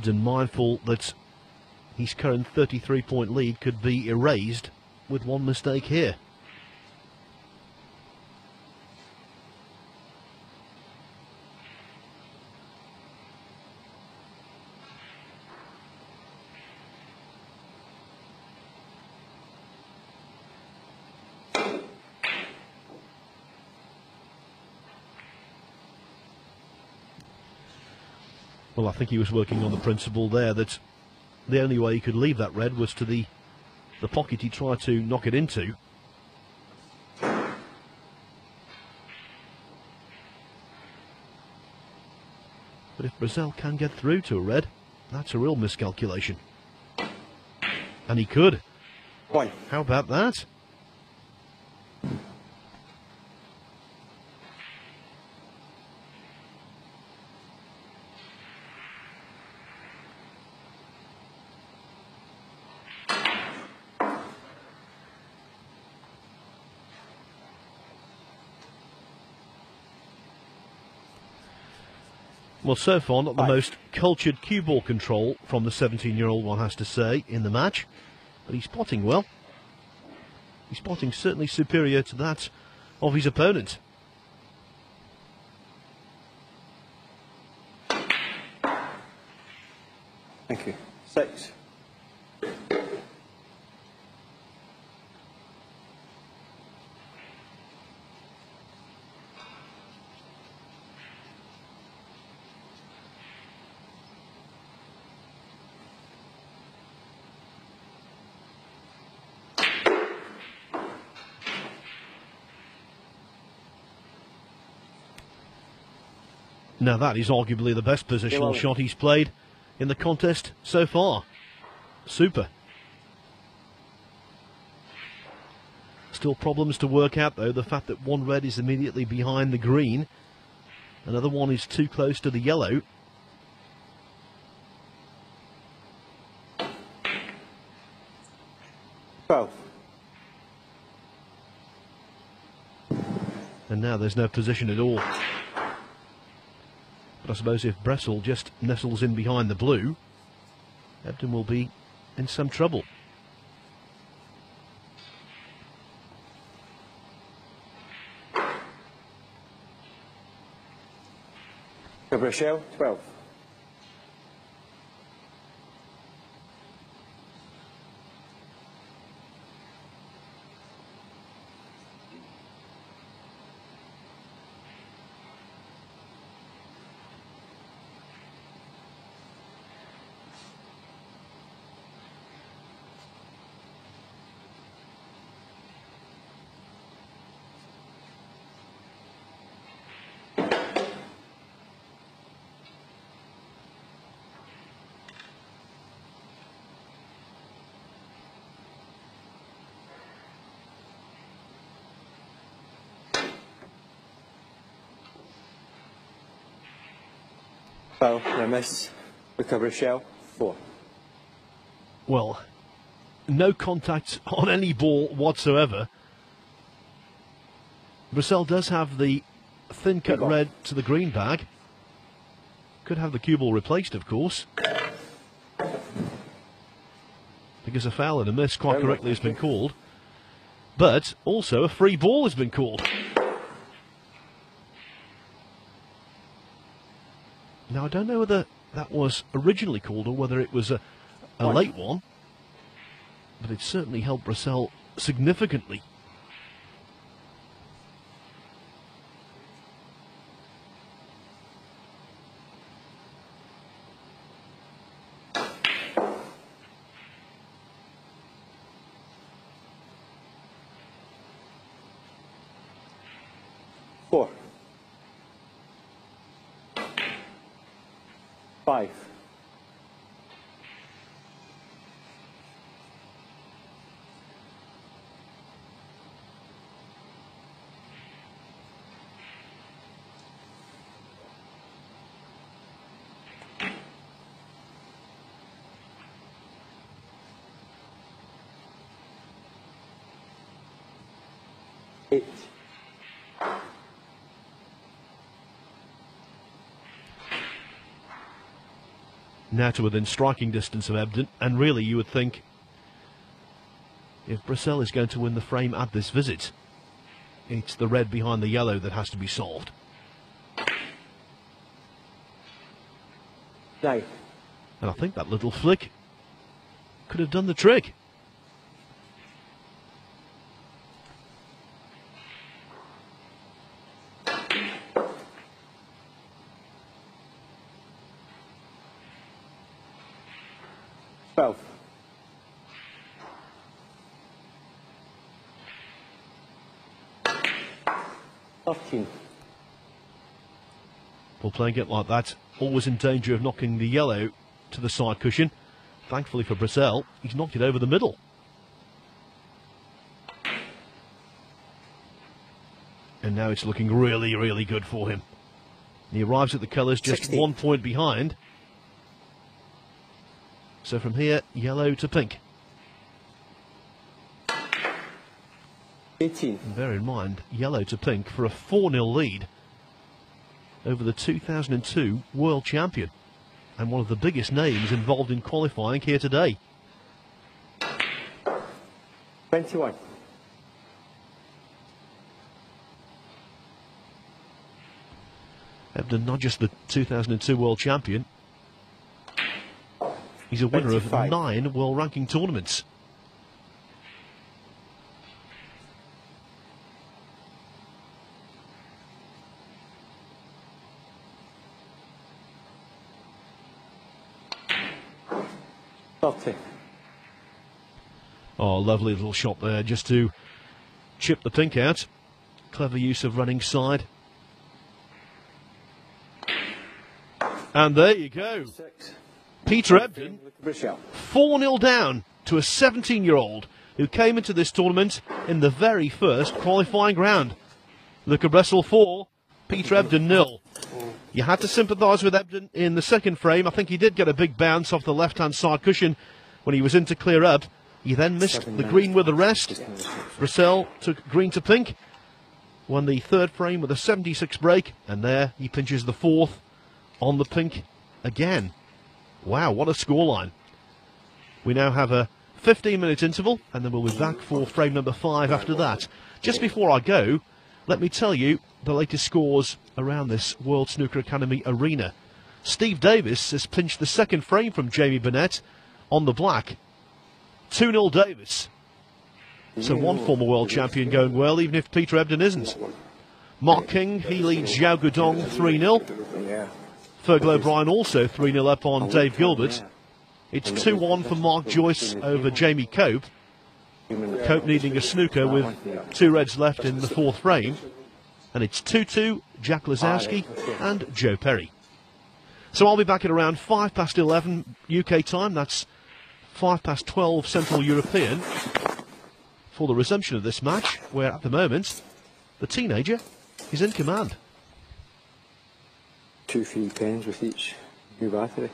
Ebdon mindful that his current 33 point lead could be erased with one mistake here. Think he was working on the principle there that the only way he could leave that red was to the the pocket he tried to knock it into. But if Brecel can get through to a red, that's a real miscalculation. And he could. One. How about that? Well, so far, not the Five. most cultured cue ball control from the 17 year old, one has to say, in the match. But he's potting well. He's potting certainly superior to that of his opponent. Thank you. Six. Now, that is arguably the best positional well. shot he's played in the contest so far. Super. Still problems to work out, though. The fact that one red is immediately behind the green, another one is too close to the yellow. Twelve. And now there's no position at all. But I suppose if Brecel just nestles in behind the blue, Ebdon will be in some trouble. Gabriel, 12. Foul, no miss. Recovery shell, four. Well, no contact on any ball whatsoever. Brecel does have the thin cut red to the green bag. Could have the cue ball replaced, of course. Because a foul and a miss, quite correctly, has been called. But also a free ball has been called. Now, I don't know whether that was originally called or whether it was a, a late one. But it certainly helped Brecel significantly. faith. It Now to within striking distance of Ebdon, and really you would think if Brecel is going to win the frame at this visit, it's the red behind the yellow that has to be solved. Nine. And I think that little flick could have done the trick. Twelve. Thirteen. Well, playing it like that, always in danger of knocking the yellow to the side cushion. Thankfully for Brecel, he's knocked it over the middle. And now it's looking really, really good for him. He arrives at the colours just 16. one point behind. So from here, yellow to pink. Eighteen. And bear in mind, yellow to pink for a 4 0 lead over the 2002 world champion and one of the biggest names involved in qualifying here today. Twenty-one. Ebdon, not just the 2002 world champion, he's a winner of nine world ranking tournaments. Thirty. Oh, lovely little shot there just to chip the pink out. Clever use of running side. And there you go. Peter Ebdon Brecel. 4 0 down to a 17 year old who came into this tournament in the very first qualifying round. Luca Brecel 4, Peter Ebdon nil. You had to sympathise with Ebdon in the second frame. I think he did get a big bounce off the left hand side cushion when he was in to clear up. He then missed the green with the rest. Brecel took green to pink, won the third frame with a 76 break, and there he pinches the fourth on the pink again. Wow, what a scoreline. We now have a 15 minute interval and then we'll be back for frame number five after that. Just before I go, let me tell you the latest scores around this World Snooker Academy arena. Steve Davis has pinched the second frame from Jamie Burnett on the black. 2 0 Davis. So one former world champion going well, even if Peter Ebdon isn't. Mark King, he leads Zhao Guodong 3 0. Fergal O'Brien also 3 0 up on Dave Gilbert. It's 2 1 for Mark Joyce over Jamie Cope. Cope needing a snooker with two reds left in the fourth frame. And it's 2 2 Jack Lisowski and Joe Perry. So I'll be back at around 5 past 11 UK time. That's 5 past 12 Central European for the resumption of this match, where at the moment the teenager is in command. Two free pens with each new battery.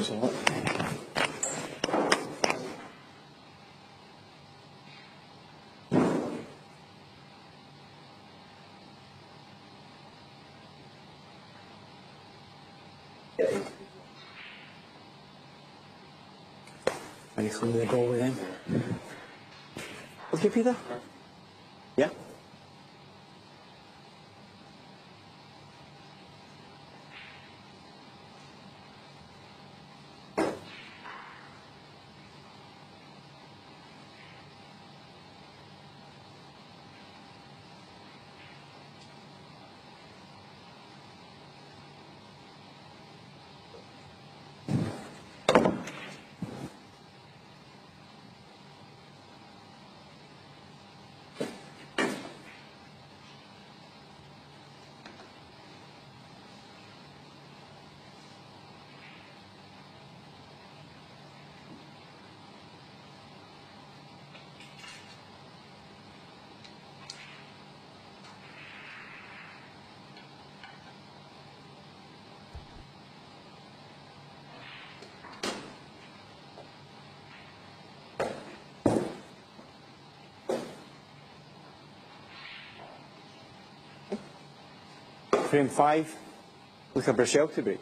Thanks a lot. Anything to go with him? Okay, Peter? Frame five, Luca Brecel to break.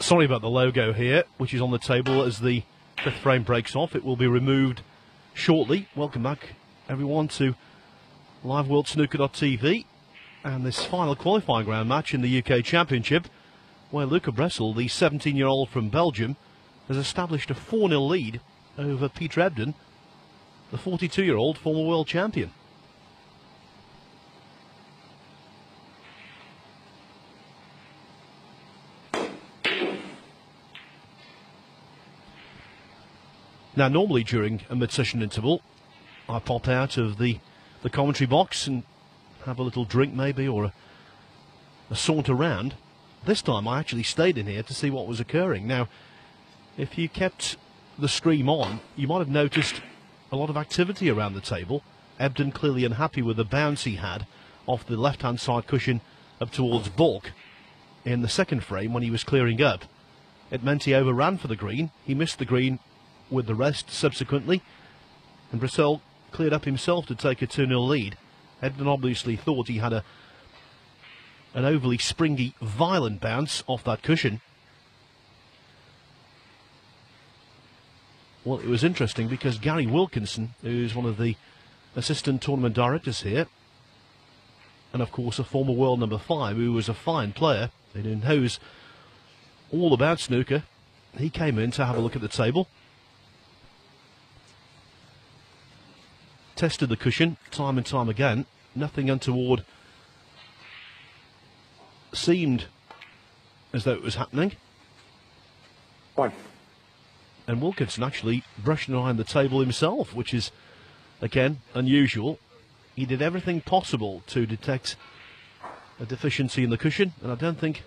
Sorry about the logo here, which is on the table as the fifth frame breaks off. It will be removed shortly. Welcome back, everyone, to LiveWorldSnooker.tv and this final qualifying round match in the UK Championship, where Luca Brecel, the 17 year old from Belgium, has established a 4 0 lead over Peter Ebdon, the 42 year old former world champion. Now, normally during a mid-session interval, I pop out of the, the commentary box and have a little drink maybe or a, a saunter round. This time I actually stayed in here to see what was occurring. Now, if you kept the stream on, you might have noticed a lot of activity around the table. Ebdon clearly unhappy with the bounce he had off the left-hand side cushion up towards baulk in the second frame when he was clearing up. It meant he overran for the green. He missed the green with the rest subsequently, and Brecel cleared up himself to take a 2 0 lead. Ebdon obviously thought he had a an overly springy, violent bounce off that cushion. Well, it was interesting because Gary Wilkinson, who's one of the assistant tournament directors here, and of course a former world number five, who was a fine player and who knows all about snooker, he came in to have a look at the table. tested the cushion time and time again. Nothing untoward seemed as though it was happening. One. And Wilkinson actually brushed behind the table himself, which is, again, unusual. He did everything possible to detect a deficiency in the cushion, and I don't think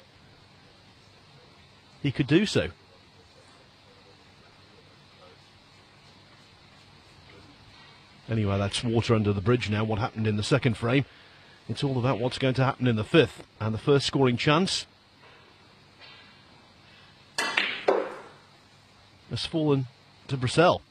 he could do so. Anyway, that's water under the bridge now. What happened in the second frame? It's all about what's going to happen in the fifth. And the first scoring chance has fallen to Brecel.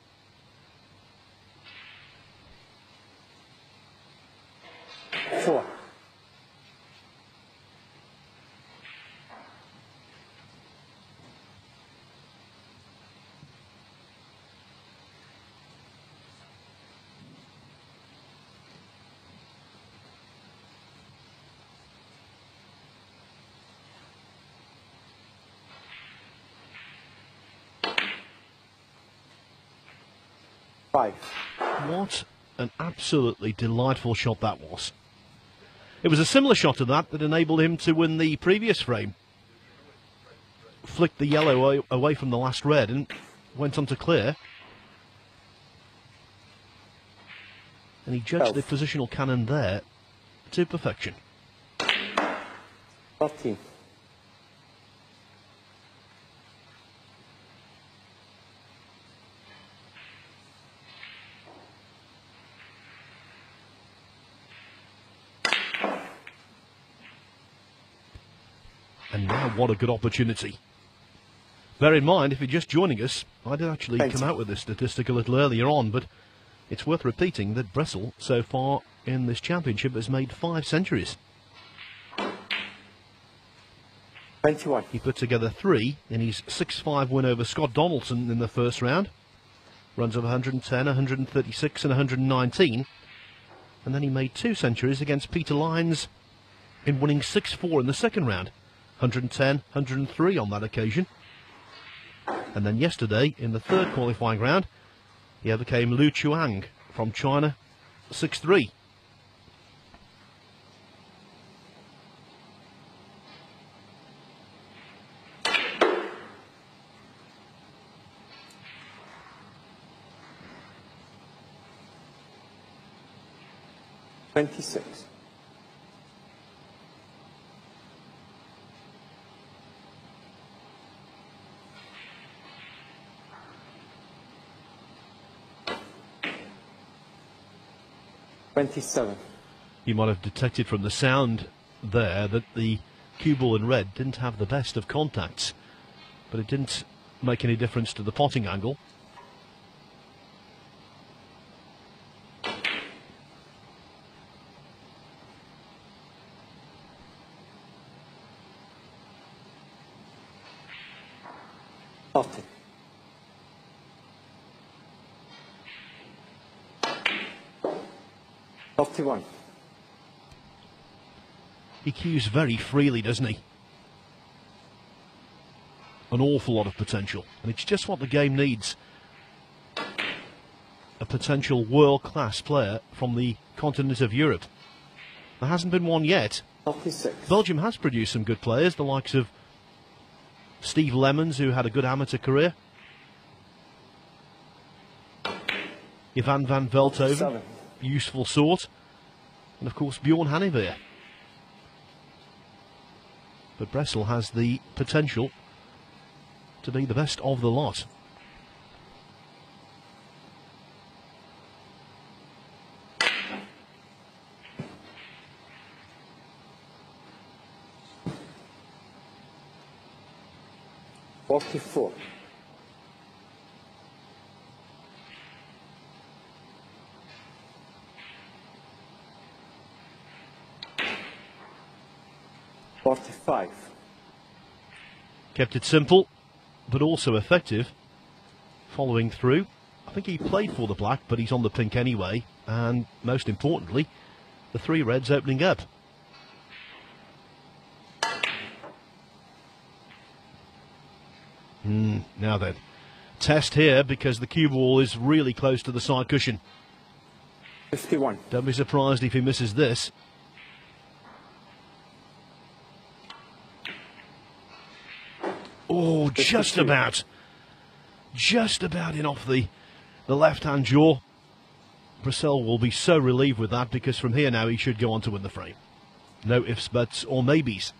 An absolutely delightful shot that was. It was a similar shot to that that enabled him to win the previous frame. Flicked the yellow away from the last red and went on to clear. And he judged 12. the positional cannon there to perfection. 14. What a good opportunity. Bear in mind, if you're just joining us, I did actually Thanks. come out with this statistic a little earlier on, but it's worth repeating that Brecel, so far in this championship, has made five centuries. 21. He put together three in his 6-5 win over Scott Donaldson in the first round. Runs of 110, 136 and 119. And then he made two centuries against Peter Lines in winning 6-4 in the second round. 110, 103 on that occasion. And then yesterday, in the third qualifying round, he overcame Lu Chuang from China 6-3. Twenty-six. Twenty-seven. You might have detected from the sound there that the cue ball in red didn't have the best of contacts, but it didn't make any difference to the potting angle. Forty. Forty-one. He cues very freely, doesn't he? An awful lot of potential, and it's just what the game needs. A potential world-class player from the continent of Europe. There hasn't been one yet. Belgium has produced some good players, the likes of Steve Lemmens, who had a good amateur career. Ivan van Veldhoven, Seven. useful sort. And of course Bjorn Haneveer. But Brecel has the potential to be the best of the lot. Forty-four. Forty-five. Kept it simple, but also effective. Following through. I think he played for the black, but he's on the pink anyway. And most importantly, the three reds opening up. Hmm, now then. Test here because the cue ball is really close to the side cushion. Fifty-one. Don't be surprised if he misses this. Oh, just about. Just about in off the, the left hand jaw. Brecel will be so relieved with that because from here now he should go on to win the frame. No ifs, buts, or maybes.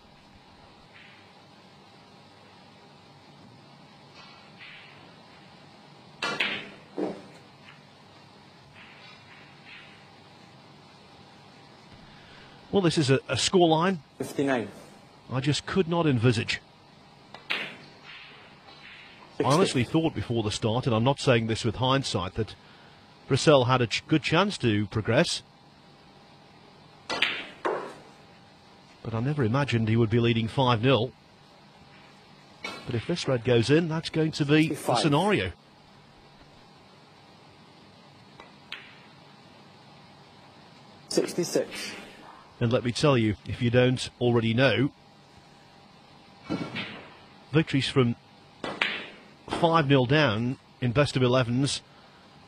Well, this is a, a scoreline Fifty-nine. I just could not envisage. I honestly thought before the start, and I'm not saying this with hindsight, that Brecel had a ch- good chance to progress. But I never imagined he would be leading 5 0. But if this red goes in, that's going to be the scenario. Sixty-six. And let me tell you, if you don't already know, victories from 5 0 down in best of 11s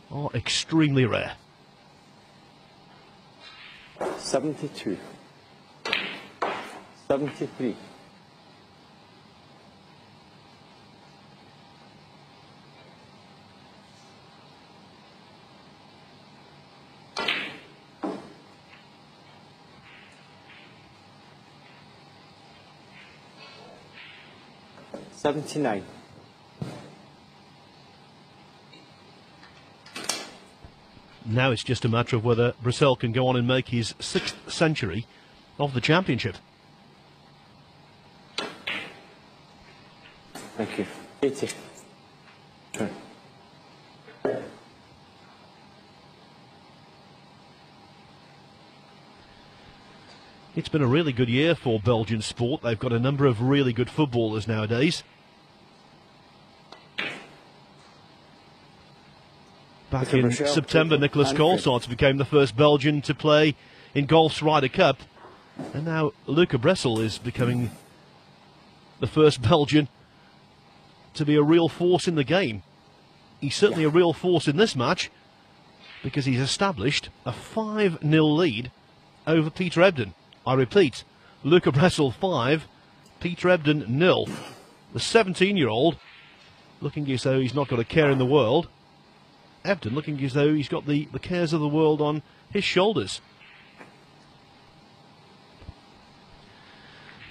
are extremely rare. Seventy-two. Seventy-three. Seventy-nine. Now it's just a matter of whether Brecel can go on and make his sixth century of the championship. Thank you. 80. Turn. It's been a really good year for Belgian sport. They've got a number of really good footballers nowadays. Back in September. Nicolas And Colsaerts became the first Belgian to play in golf's Ryder Cup. And now Luca Brecel is becoming the first Belgian to be a real force in the game. He's certainly a real force in this match because he's established a 5 0 lead over Peter Ebdon. I repeat, Luca Brecel 5, Peter Ebdon nil. The 17 year old looking as though he's not got a care in the world. Ebdon looking as though he's got the, the cares of the world on his shoulders.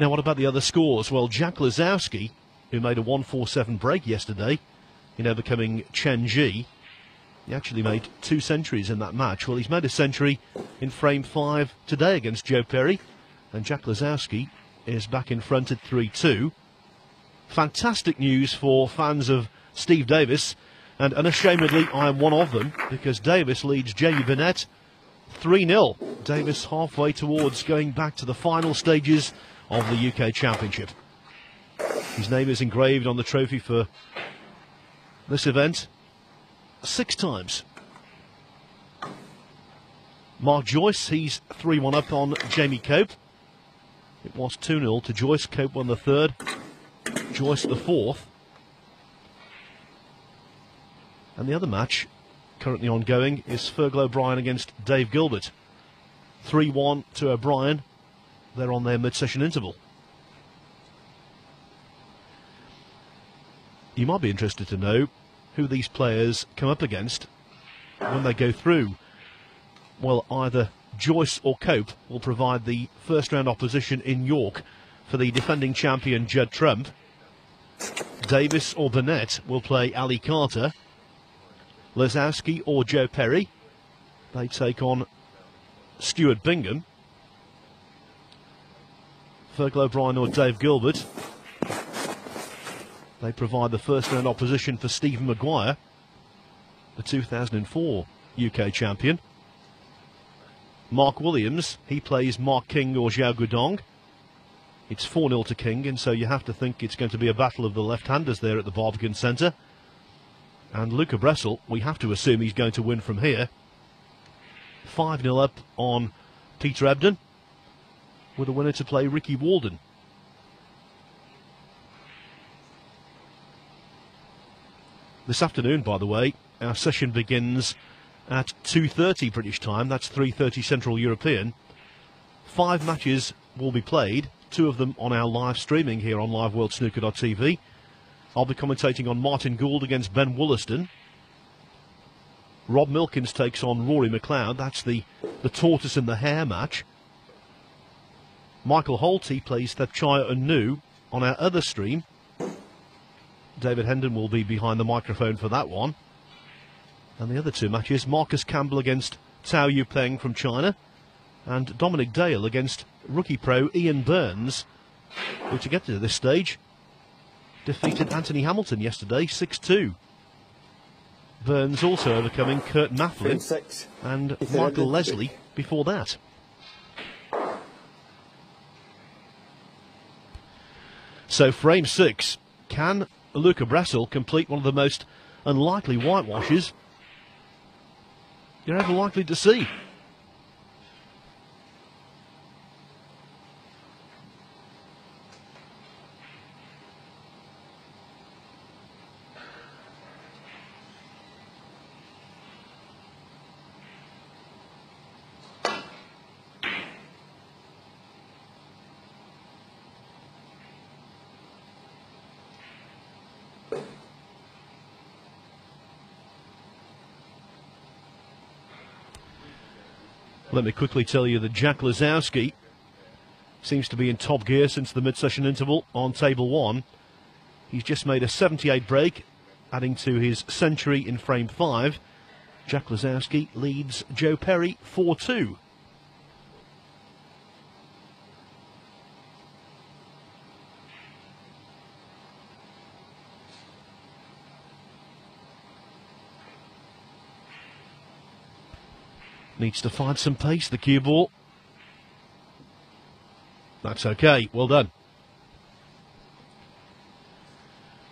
Now, what about the other scores? Well, Jack Lisowski, who made a 147 break yesterday in overcoming Chen Ji, he actually made two centuries in that match. Well, he's made a century in frame five today against Joe Perry, and Jack Lisowski is back in front at 3 2. Fantastic news for fans of Steve Davis, and unashamedly, I am one of them because Davis leads Jamie Burnett 3 0. Davis halfway towards going back to the final stages of the UK Championship. His name is engraved on the trophy for this event six times. Mark Joyce, he's 3 1 up on Jamie Cope. It was 2 0 to Joyce. Cope won the third, Joyce the fourth. And the other match, currently ongoing, is Fergal O'Brien against Dave Gilbert. 3 1 to O'Brien. They're on their mid session interval. You might be interested to know who these players come up against when they go through. Well, either Joyce or Cope will provide the first round opposition in York for the defending champion Judd Trump. Davis or Burnett will play Ali Carter. Lisowski or Joe Perry. They take on Stuart Bingham. Fergal O'Brien or Dave Gilbert. They provide the first round opposition for Stephen Maguire, the 2004 UK champion. Mark Williams, he plays Mark King or Zhao Guodong. It's 4 0 to King, and so you have to think it's going to be a battle of the left handers there at the Barbican Centre. And Luca Brecel, we have to assume he's going to win from here. 5 0 up on Peter Ebdon, with a winner to play Ricky Walden. This afternoon, by the way, our session begins at 2.30 British time. That's 3.30 Central European. Five matches will be played, two of them on our live streaming here on liveworldsnooker.tv. I'll be commentating on Martin Gould against Ben Wollaston. Rob Milkins takes on Rory McLeod. That's the, the tortoise and the hare match. Michael Holty plays Thepchaiya Un-Nooh on our other stream. David Hendon will be behind the microphone for that one. And the other two matches, Marcus Campbell against Tao Yu, Yupeng from China, and Dominic Dale against rookie pro Ian Burns, who to get to this stage defeated Anthony Hamilton yesterday 6-2. Burns also overcoming Kurt Maflin six. and Michael? Leslie before that. So frame six, can Luca Brecel complete one of the most unlikely whitewashes you're ever likely to see? Let me quickly tell you that Jack Lisowski seems to be in top gear since the mid-session interval on table one. He's just made a 78 break, adding to his century in frame five. Jack Lisowski leads Joe Perry 4-2. Needs to find some pace, the cue ball. That's okay. Well done.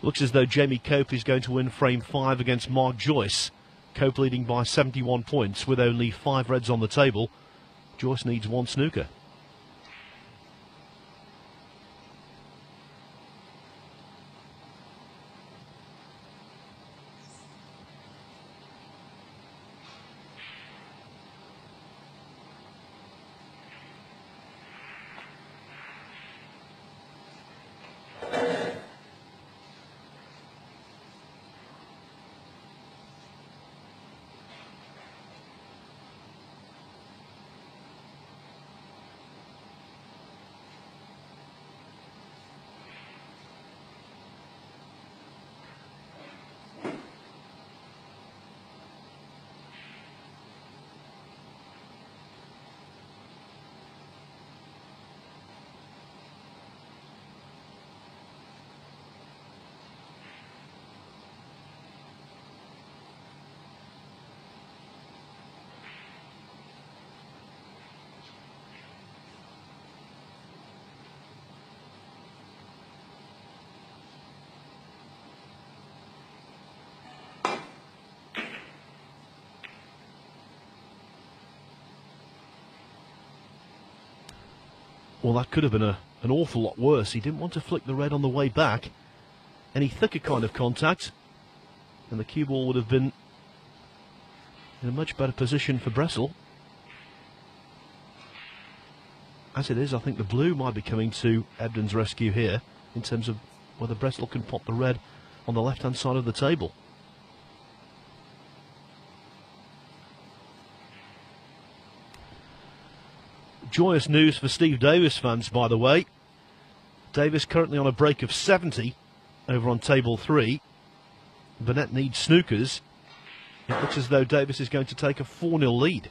Looks as though Jamie Cope is going to win frame five against Mark Joyce. Cope leading by 71 points with only five reds on the table. Joyce needs one snooker. Well, that could have been a, an awful lot worse. He didn't want to flick the red on the way back. Any thicker kind of contact, and the cue ball would have been in a much better position for Brecel. As it is, I think the blue might be coming to Ebdon's rescue here in terms of whether Brecel can pop the red on the left-hand side of the table. Joyous news for Steve Davis fans, by the way. Davis currently on a break of 70 over on table three. Burnett needs snookers. It looks as though Davis is going to take a 4 0 lead.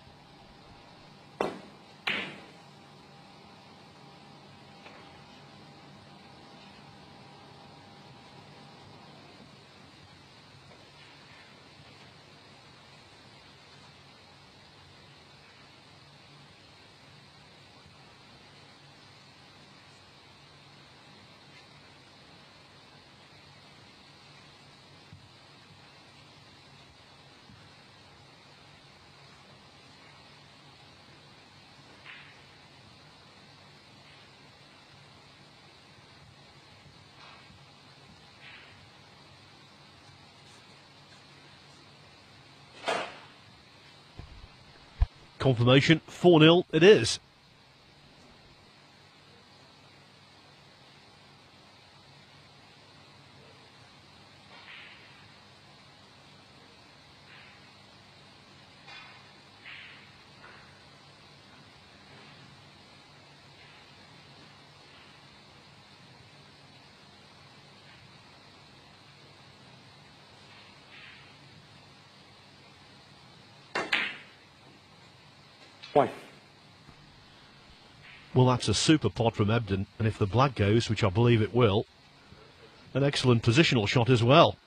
Confirmation 4 0 it is. One. Well, that's a super pot from Ebdon, and if the black goes, which I believe it will, an excellent positional shot as well.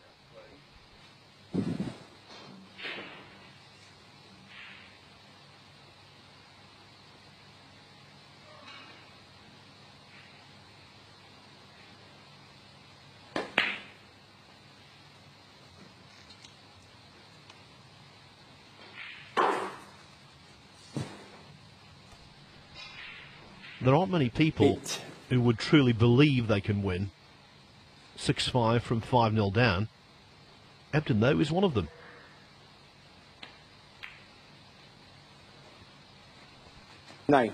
People Eight. who would truly believe they can win 6 5 from 5 0 down. Ebdon, though, is one of them. Nine.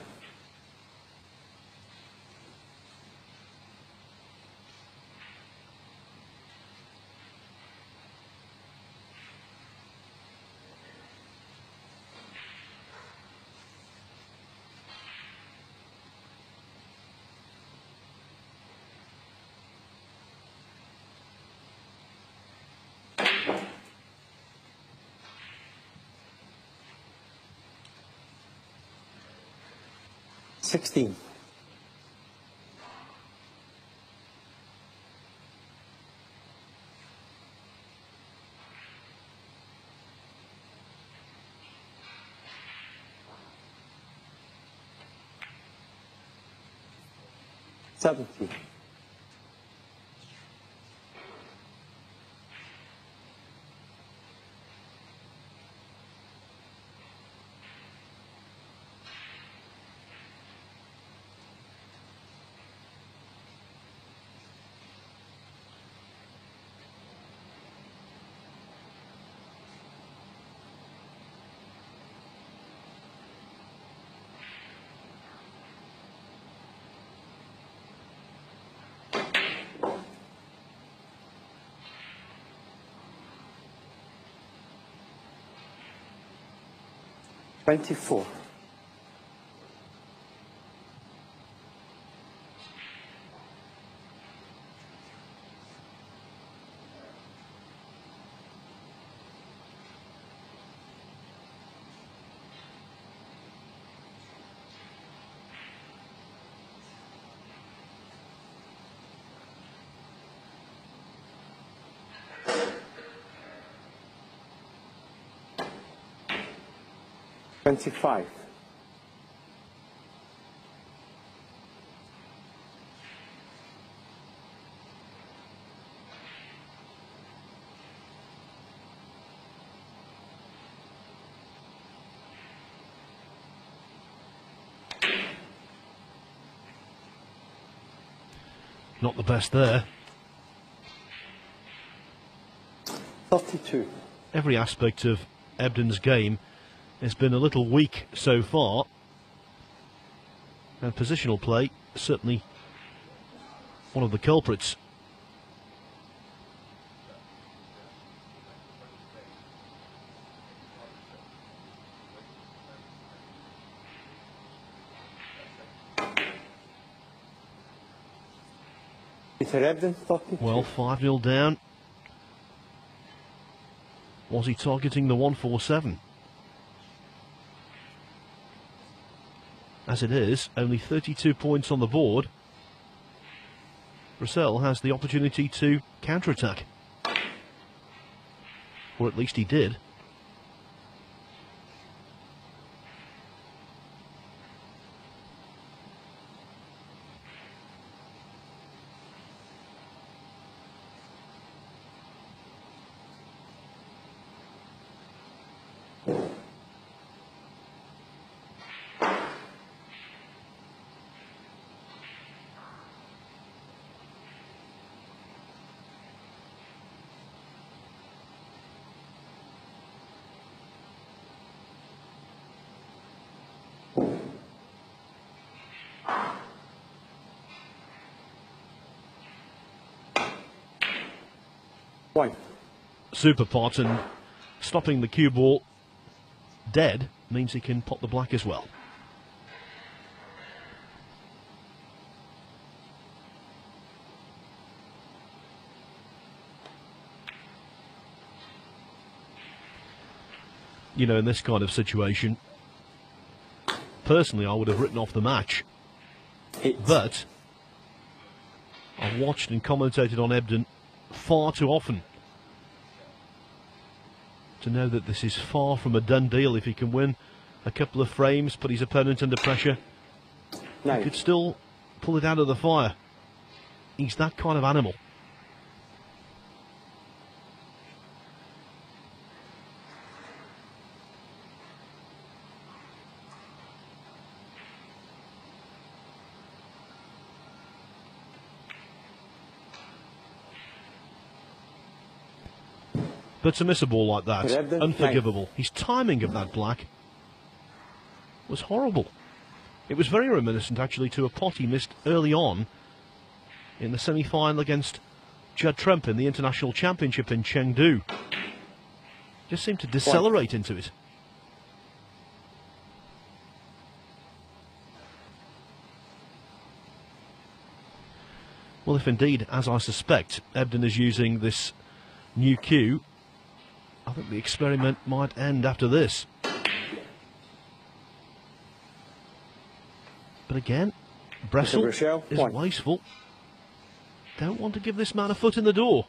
thing. Seventy. 24. Twenty-five. Not the best there. Thirty-two. Every aspect of Ebdon's game has been a little weak so far. And positional play, certainly one of the culprits. Peter Ebdon, thirty-two. Well, 5 0 down. Was he targeting the 147? As it is, only 32 points on the board. Brecel has the opportunity to counter-attack. Or at least he did. Super pot and stopping the cue ball dead means he can pot the black as well. You know, in this kind of situation, personally, I would have written off the match. Eight. But I've watched and commentated on Ebdon far too often to know that this is far from a done deal. If he can win a couple of frames, put his opponent under pressure, he could still pull it out of the fire. He's that kind of animal. But to miss a ball like that, unforgivable. His timing of that black was horrible. It was very reminiscent, actually, to a pot he missed early on in the semi-final against Judd Trump in the International Championship in Chengdu. Just seemed to decelerate into it. Well, if indeed, as I suspect, Ebdon is using this new cue, I think the experiment might end after this. But again, Brecel is wasteful. Don't want to give this man a foot in the door.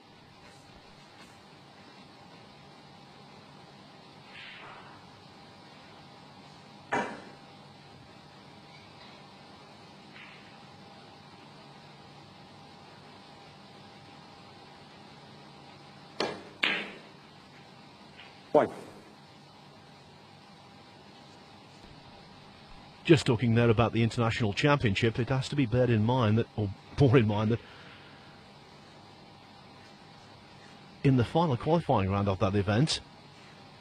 Just talking there about the international championship, it has to be beared in mind that, or bore in mind that in the final qualifying round of that event,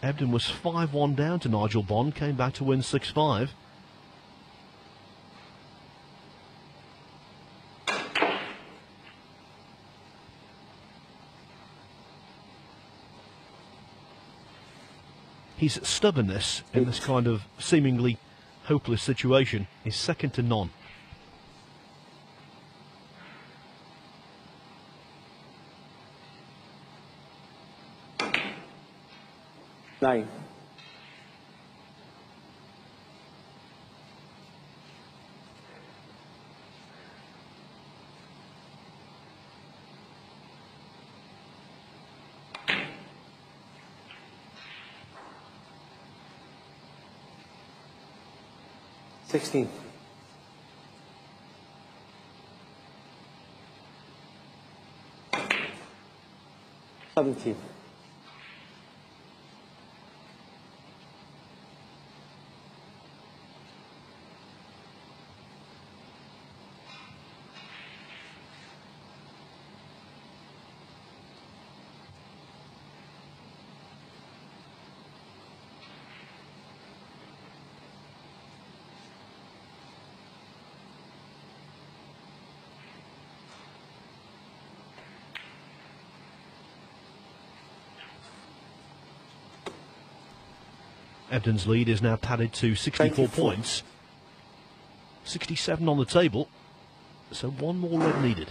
Ebdon was 5-1 down to Nigel Bond, came back to win 6-5. His stubbornness in this kind of seemingly hopeless situation is second to none. Nine. Sixteen. Seventeen. Ebdon's lead is now padded to 64 24. points. 67 on the table, so one more red needed.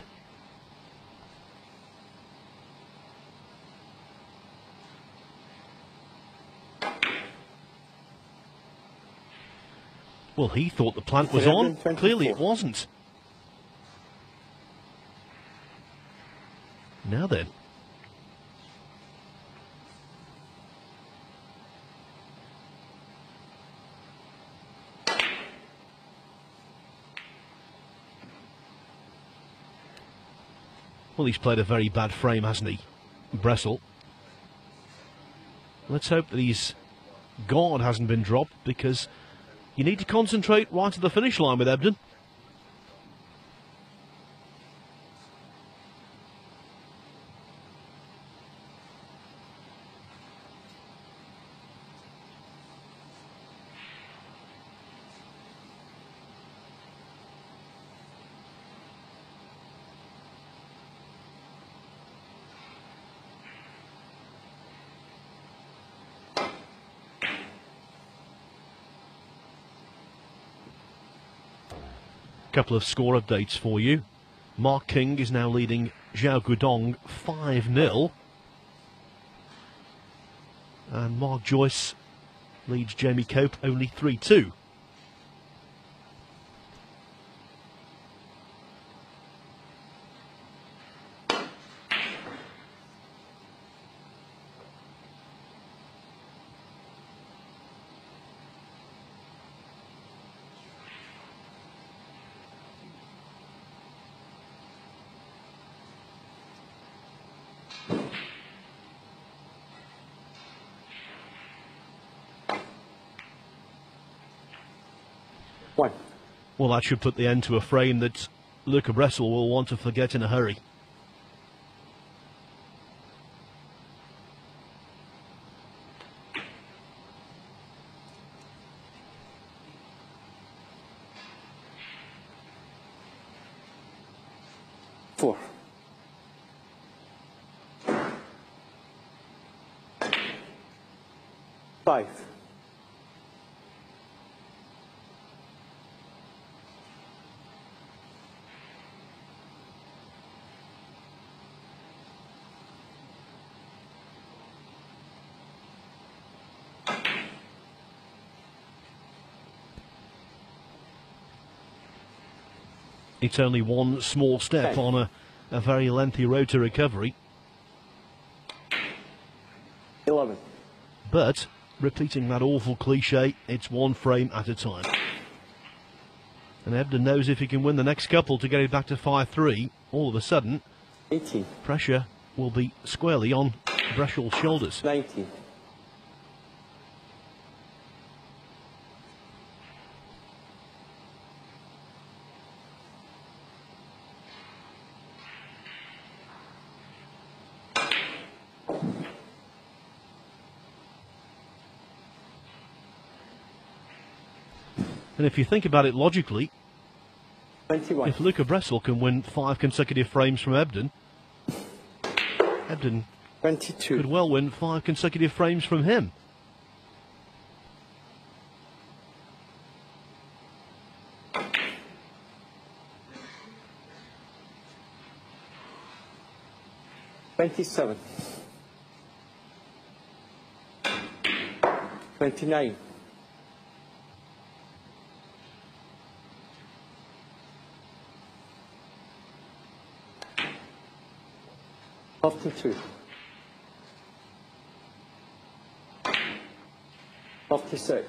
Well, he thought the plant was on. Clearly it wasn't. Now then. Well, he's played a very bad frame, hasn't he? Brecel. Let's hope that his guard hasn't been dropped because you need to concentrate right to the finish line with Ebdon. Couple of score updates for you. Mark King is now leading Zhao Guodong 5 0. And Mark Joyce leads Jamie Cope only 3 2. Well, that should put the end to a frame that Luca Brecel will want to forget in a hurry. Four. Five. It's only one small step on a, a very lengthy road to recovery, Eleven. but repeating that awful cliche, it's one frame at a time. And Ebdon knows if he can win the next couple to get it back to 5 3, all of a sudden, Eighteen. pressure will be squarely on Brecel's shoulders. Nineteen. And if you think about it logically, 21. if Luca Brecel can win five consecutive frames from Ebdon, Ebdon 22. could well win five consecutive frames from him. Twenty-seven. Twenty-nine. Thirty-two. Thirty-six.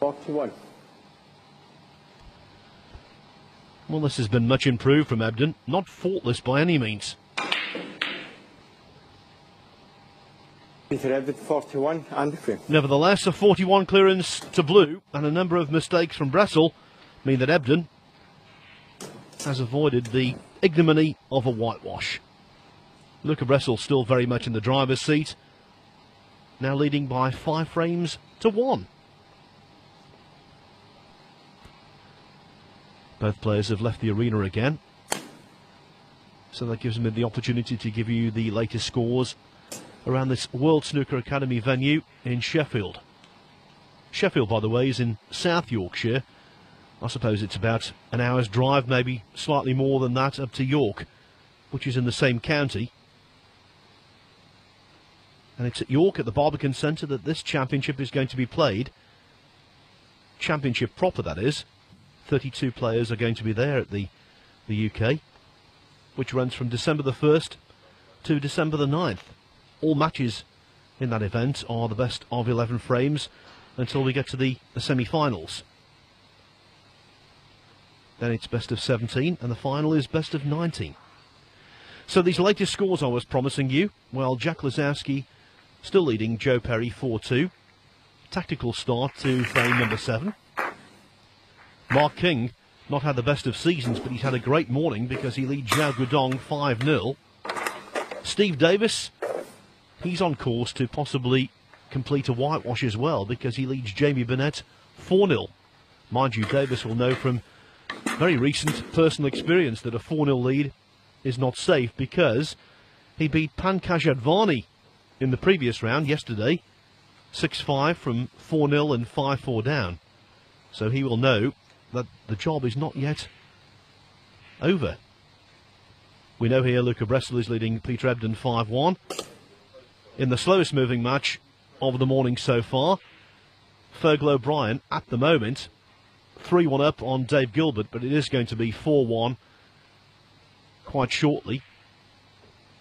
Forty-one. Well, this has been much improved from Ebdon. Not faultless by any means. Peter Ebdon, 41, and the. Nevertheless, a 41 clearance to blue and a number of mistakes from Brecel mean that Ebdon has avoided the ignominy of a whitewash. Luca Brecel still very much in the driver's seat, now leading by five frames to one. Both players have left the arena again, so that gives me the opportunity to give you the latest scores around this World Snooker Academy venue in Sheffield. Sheffield, by the way, is in South Yorkshire. I suppose it's about an hour's drive, maybe slightly more than that, up to York, which is in the same county. And it's at York, at the Barbican Centre, that this championship is going to be played. Championship proper, that is. 32 players are going to be there at the, the UK, which runs from December the 1st to December the 9th all matches in that event are the best of 11 frames until we get to the, the semi-finals. Then it's best of 17 and the final is best of 19. So these latest scores I was promising you, well Jack Lisowski still leading Joe Perry 4-2. Tactical start to frame number 7. Mark King not had the best of seasons but he's had a great morning because he leads Zhao Guodong 5-0. Steve Davis he's on course to possibly complete a whitewash as well because he leads Jamie Burnett 4 0. Mind you, Davis will know from very recent personal experience that a 4 0 lead is not safe because he beat Pankaj Advani in the previous round yesterday 6 5 from 4 0 and 5 4 down. So he will know that the job is not yet over. We know here Luca Brecel is leading Peter Ebdon 5 1 in the slowest moving match of the morning so far. Fergal O'Brien at the moment 3 1 up on Dave Gilbert, but it is going to be 4 1 quite shortly.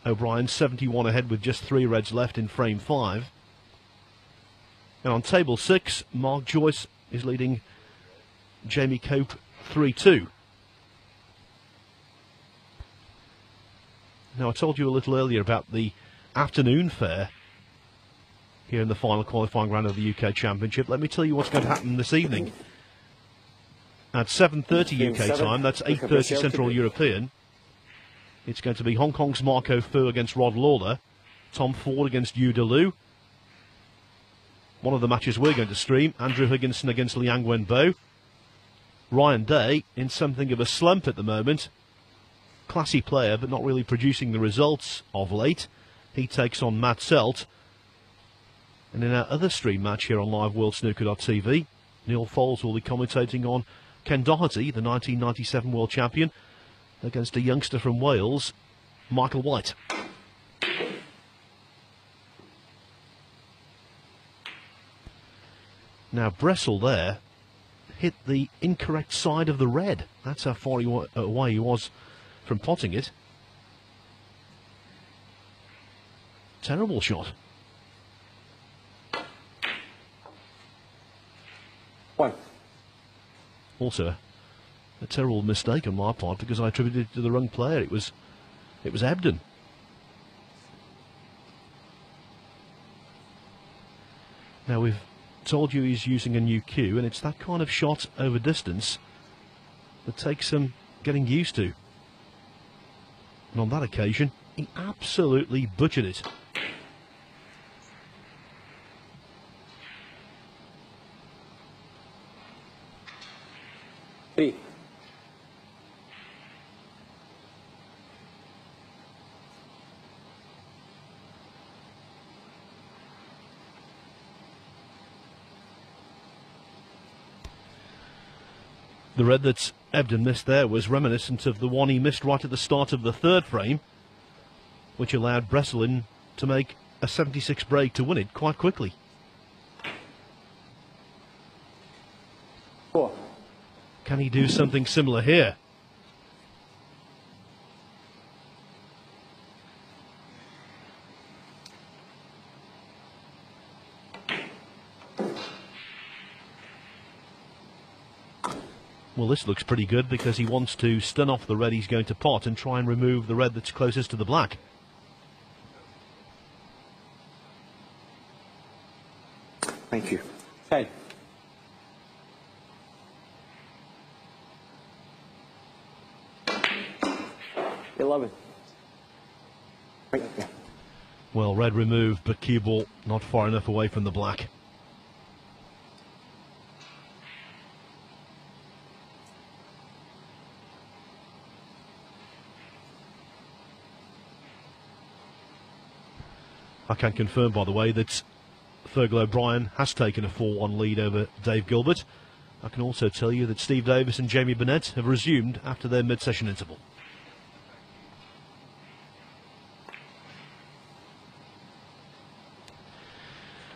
O'Brien 71 ahead with just three reds left in frame 5. And on table 6, Mark Joyce is leading Jamie Cope 3 2. Now, I told you a little earlier about the afternoon fair here in the final qualifying round of the UK Championship. Let me tell you what's going to happen this evening. At 7.30 UK time, that's 8.30 Central European, it's going to be Hong Kong's Marco Fu against Rod Lawler, Tom Ford against Yu Delu. One of the matches we're going to stream, Andrew Higginson against Liang Wenbo. Ryan Day in something of a slump at the moment. Classy player, but not really producing the results of late. He takes on Matt Selt. And in our other stream match here on LiveWorldSnooker.tv, Neil Foulds will be commentating on Ken Doherty, the 1997 world champion, against a youngster from Wales, Michael White. Now, Brecel there hit the incorrect side of the red. That's how far he wa- away he was from potting it. Terrible shot. One. Also, a, terrible mistake on my part because I attributed it to the wrong player. It was, it was Ebdon. Now we've told you he's using a new cue, and it's that kind of shot over distance that takes some getting used to. And on that occasion, he absolutely butchered it. Three. The red that Ebdon missed there was reminiscent of the one he missed right at the start of the third frame, which allowed Brecel to make a 76 break to win it quite quickly. Four. Can he do something similar here? Well, this looks pretty good because he wants to stun off the red he's going to pot and try and remove the red that's closest to the black. Thank you. Ten. Eleven. Right, yeah. Well, red removed, but cue ball not far enough away from the black. I can confirm, by the way, that Fergal O'Brien has taken a 4 1 lead over Dave Gilbert. I can also tell you that Steve Davis and Jamie Burnett have resumed after their mid session interval.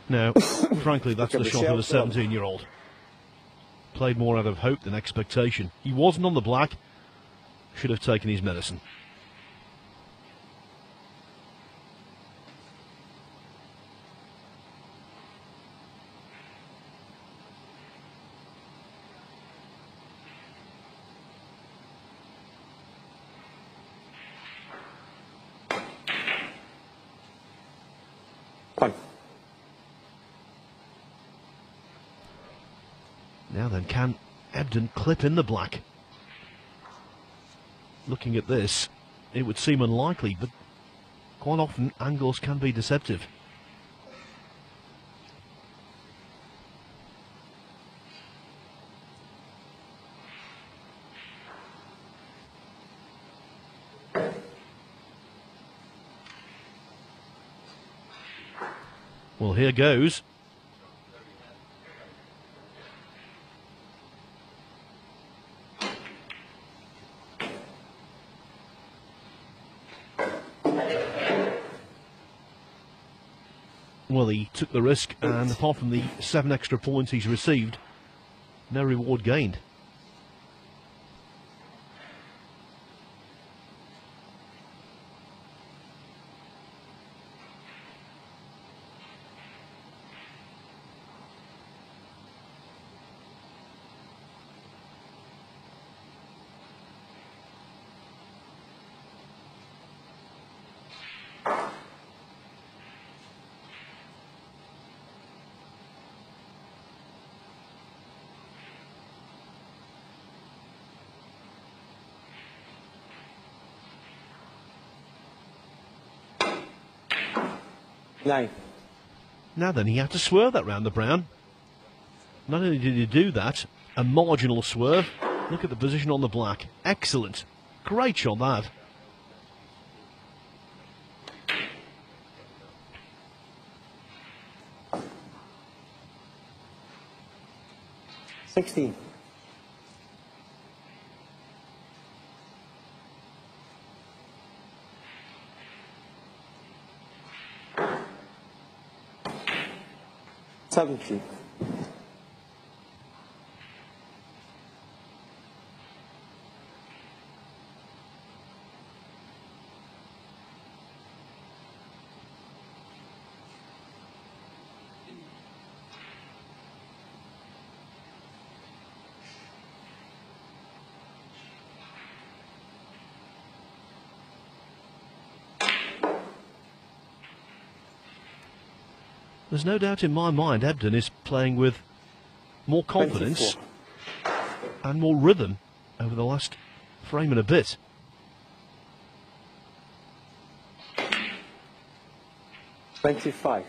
Now, frankly, that's the shot of a 17 year old. Played more out of hope than expectation. He wasn't on the black, should have taken his medicine. Now then, can Ebdon clip in the black? Looking at this, it would seem unlikely, but quite often angles can be deceptive. Well, here goes. Well, he took the risk, and apart from the seven extra points he's received, no reward gained. Now then, he had to swerve that round the brown. Not only did he do that, a marginal swerve. Look at the position on the black. Excellent. Great shot that. Sixteen. Seventeen. There's no doubt in my mind Ebdon is playing with more confidence 24. and more rhythm over the last frame and a bit. Twenty-five.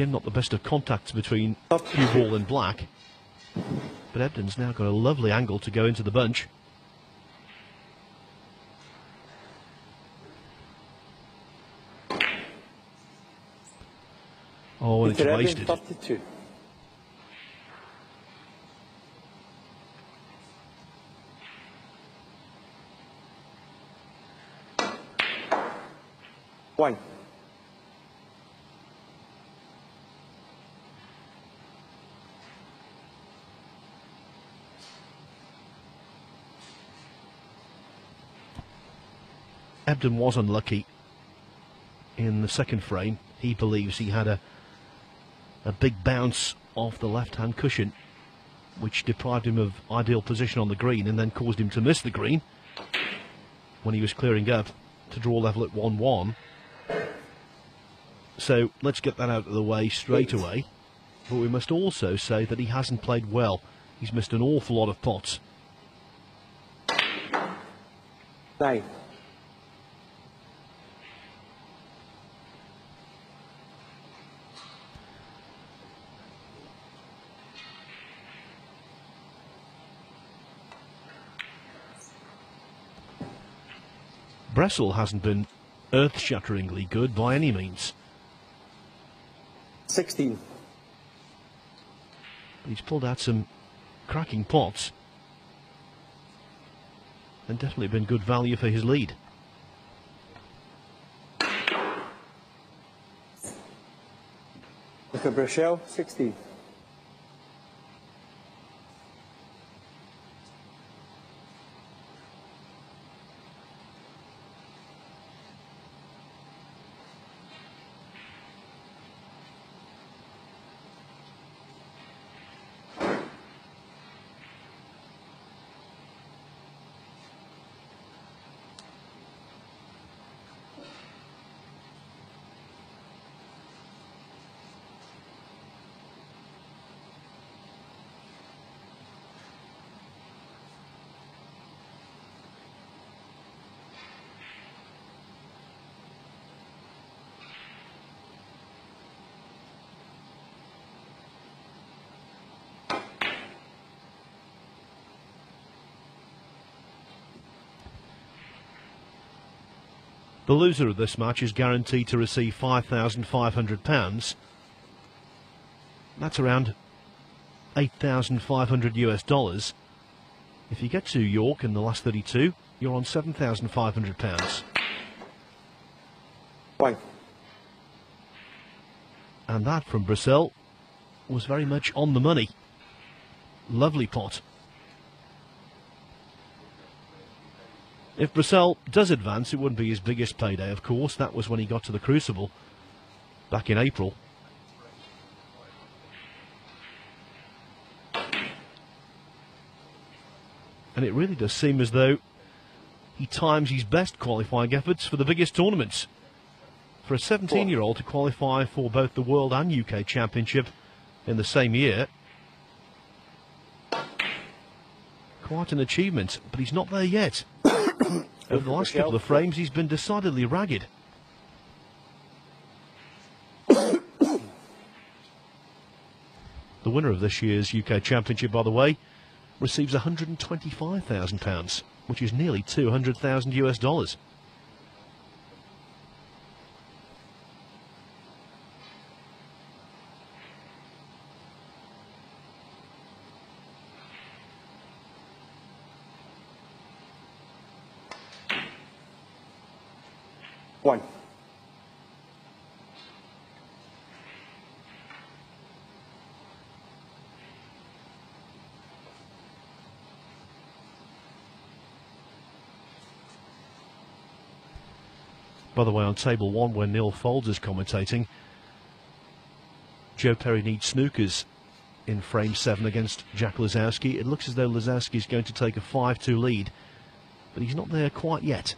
Again, not the best of contacts between. cue ball and Black. But Ebdon's now got a lovely angle to go into the bunch. Oh, and it's wasted. Ebdon was unlucky in the second frame. He believes he had a a big bounce off the left-hand cushion, which deprived him of ideal position on the green and then caused him to miss the green when he was clearing up to draw level at 1-1. So let's get that out of the way straight away. But we must also say that he hasn't played well. He's missed an awful lot of pots. Nine. Brecel hasn't been earth-shatteringly good by any means. 16. He's pulled out some cracking pots and definitely been good value for his lead. Look at Brecel, 16. The loser of this match is guaranteed to receive £5,500. That's around 8,500 US dollars. If you get to York in the last 32, you're on £7,500. One. And that from Brecel was very much on the money. Lovely pot. If Brecel does advance, it wouldn't be his biggest payday, of course. That was when he got to the Crucible back in April. And it really does seem as though he times his best qualifying efforts for the biggest tournaments. For a 17 year old to qualify for both the World and UK Championship in the same year, quite an achievement, but he's not there yet. Over the last couple of frames, he's been decidedly ragged. the winner of this year's UK Championship, by the way, receives £125,000, which is nearly 200,000 US dollars. One. By the way, on table one, where Neil Foulds is commentating, Joe Perry needs snookers in frame seven against Jack Lisowski. It looks as though Lisowski is going to take a 5 2 lead but he's not there quite yet.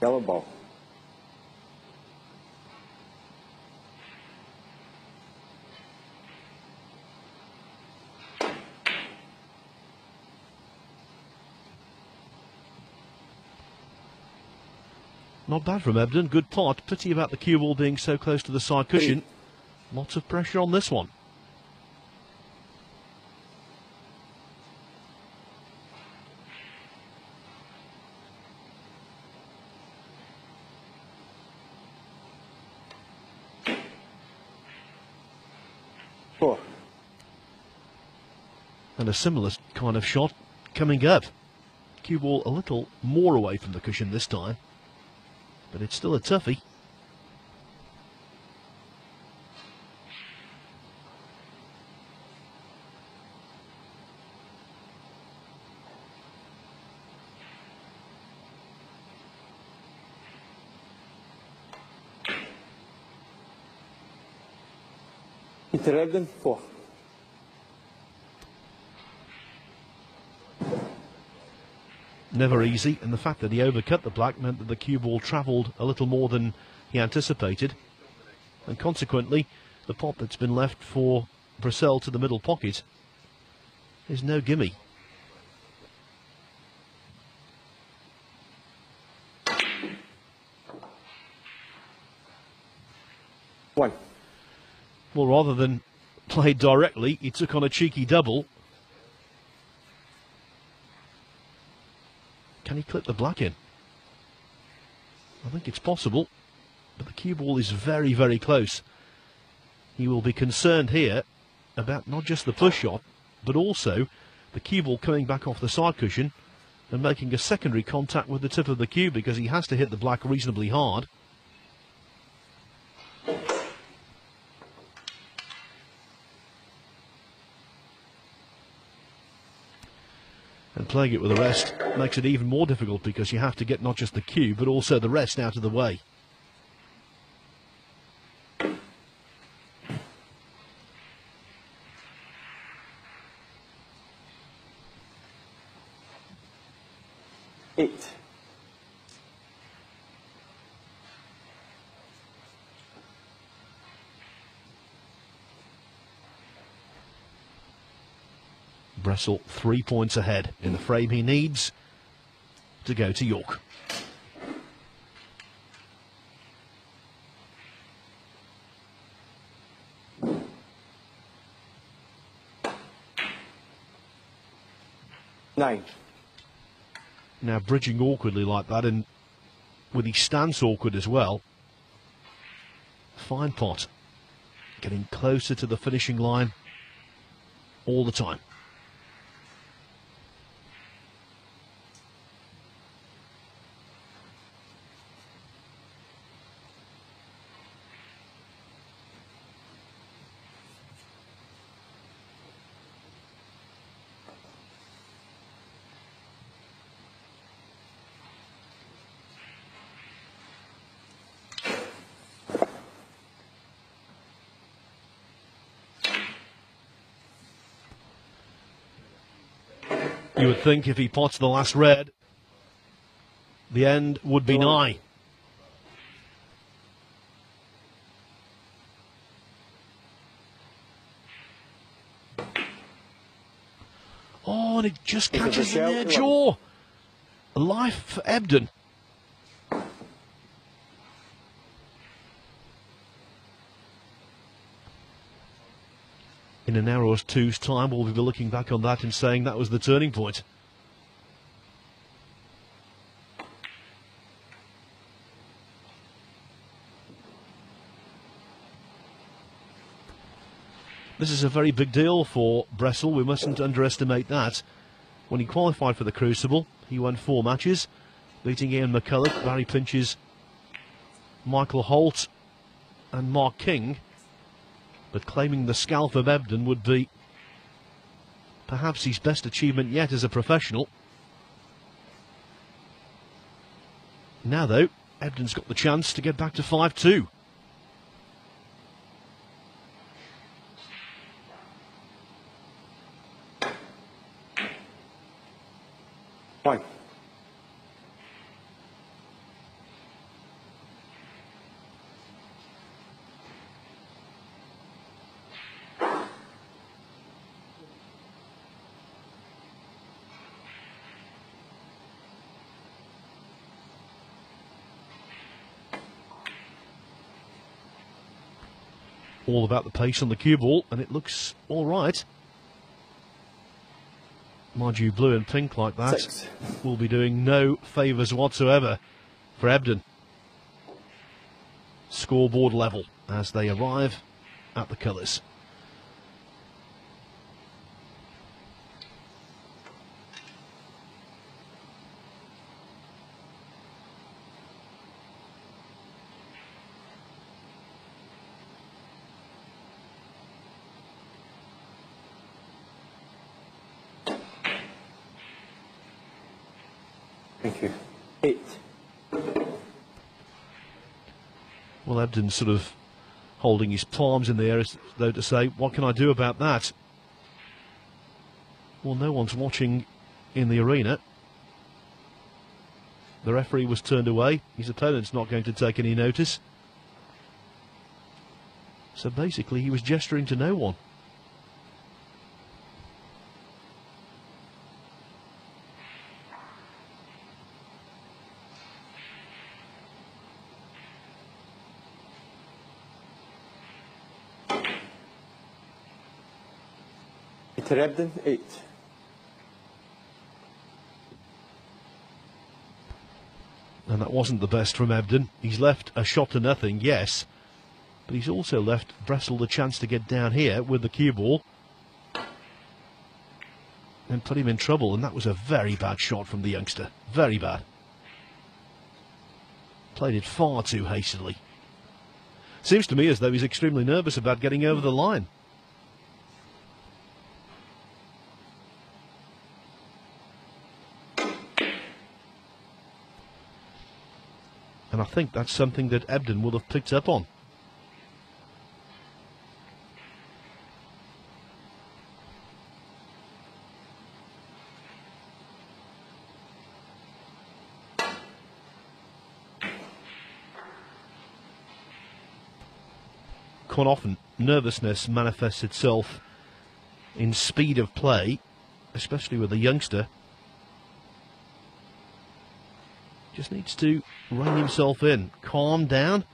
Yellow ball. Not bad from Ebdon. Good pot. Pity about the cue ball being so close to the side cushion. Lots of pressure on this one. Four. And a similar kind of shot coming up. Cue ball a little more away from the cushion this time but it's still a toughie. Dragon 4. Never easy, and the fact that he overcut the black meant that the cue ball travelled a little more than he anticipated. And consequently, the pot that's been left for Brecel to the middle pocket is no gimme. One. Well, rather than play directly, he took on a cheeky double. Can he clip the black in? I think it's possible, but the cue ball is very, very close. He will be concerned here about not just the push shot, but also the cue ball coming back off the side cushion and making a secondary contact with the tip of the cue because he has to hit the black reasonably hard. Playing it with the rest makes it even more difficult because you have to get not just the cue but also the rest out of the way. Brecel three points ahead in the frame he needs to go to York. Nine. Now bridging awkwardly like that and with his stance awkward as well. Fine pot. Getting closer to the finishing line all the time. You would think if he pots the last red, the end would be nigh. Oh, and it just catches in their jaw. Life for Ebdon. In an hour or two's time, we'll be looking back on that and saying that was the turning point. This is a very big deal for Brecel. We mustn't underestimate that. When he qualified for the Crucible, he won four matches, beating Ian McCulloch, Barry Pinches, Michael Holt, and Mark King. But claiming the scalp of Ebdon would be perhaps his best achievement yet as a professional. Now, though, Ebdon's got the chance to get back to 5 2. All about the pace on the cue ball, and it looks all right. Mind you, blue and pink like that Six. will be doing no favours whatsoever for Ebdon. Scoreboard level as they arrive at the colours. Ebdon's sort of holding his palms in the air as though to say, What can I do about that? Well, no one's watching in the arena. The referee was turned away. His opponent's not going to take any notice. So basically, he was gesturing to no one. Ebdon, eight. And that wasn't the best from Ebdon. He's left a shot to nothing, yes. But he's also left Brecel the chance to get down here with the cue ball. And put him in trouble, and that was a very bad shot from the youngster. Very bad. Played it far too hastily. Seems to me as though he's extremely nervous about getting over the line. Think that's something that Ebdon will have picked up on. Quite often, nervousness manifests itself in speed of play, especially with a youngster. Just needs to rein himself in, calm down,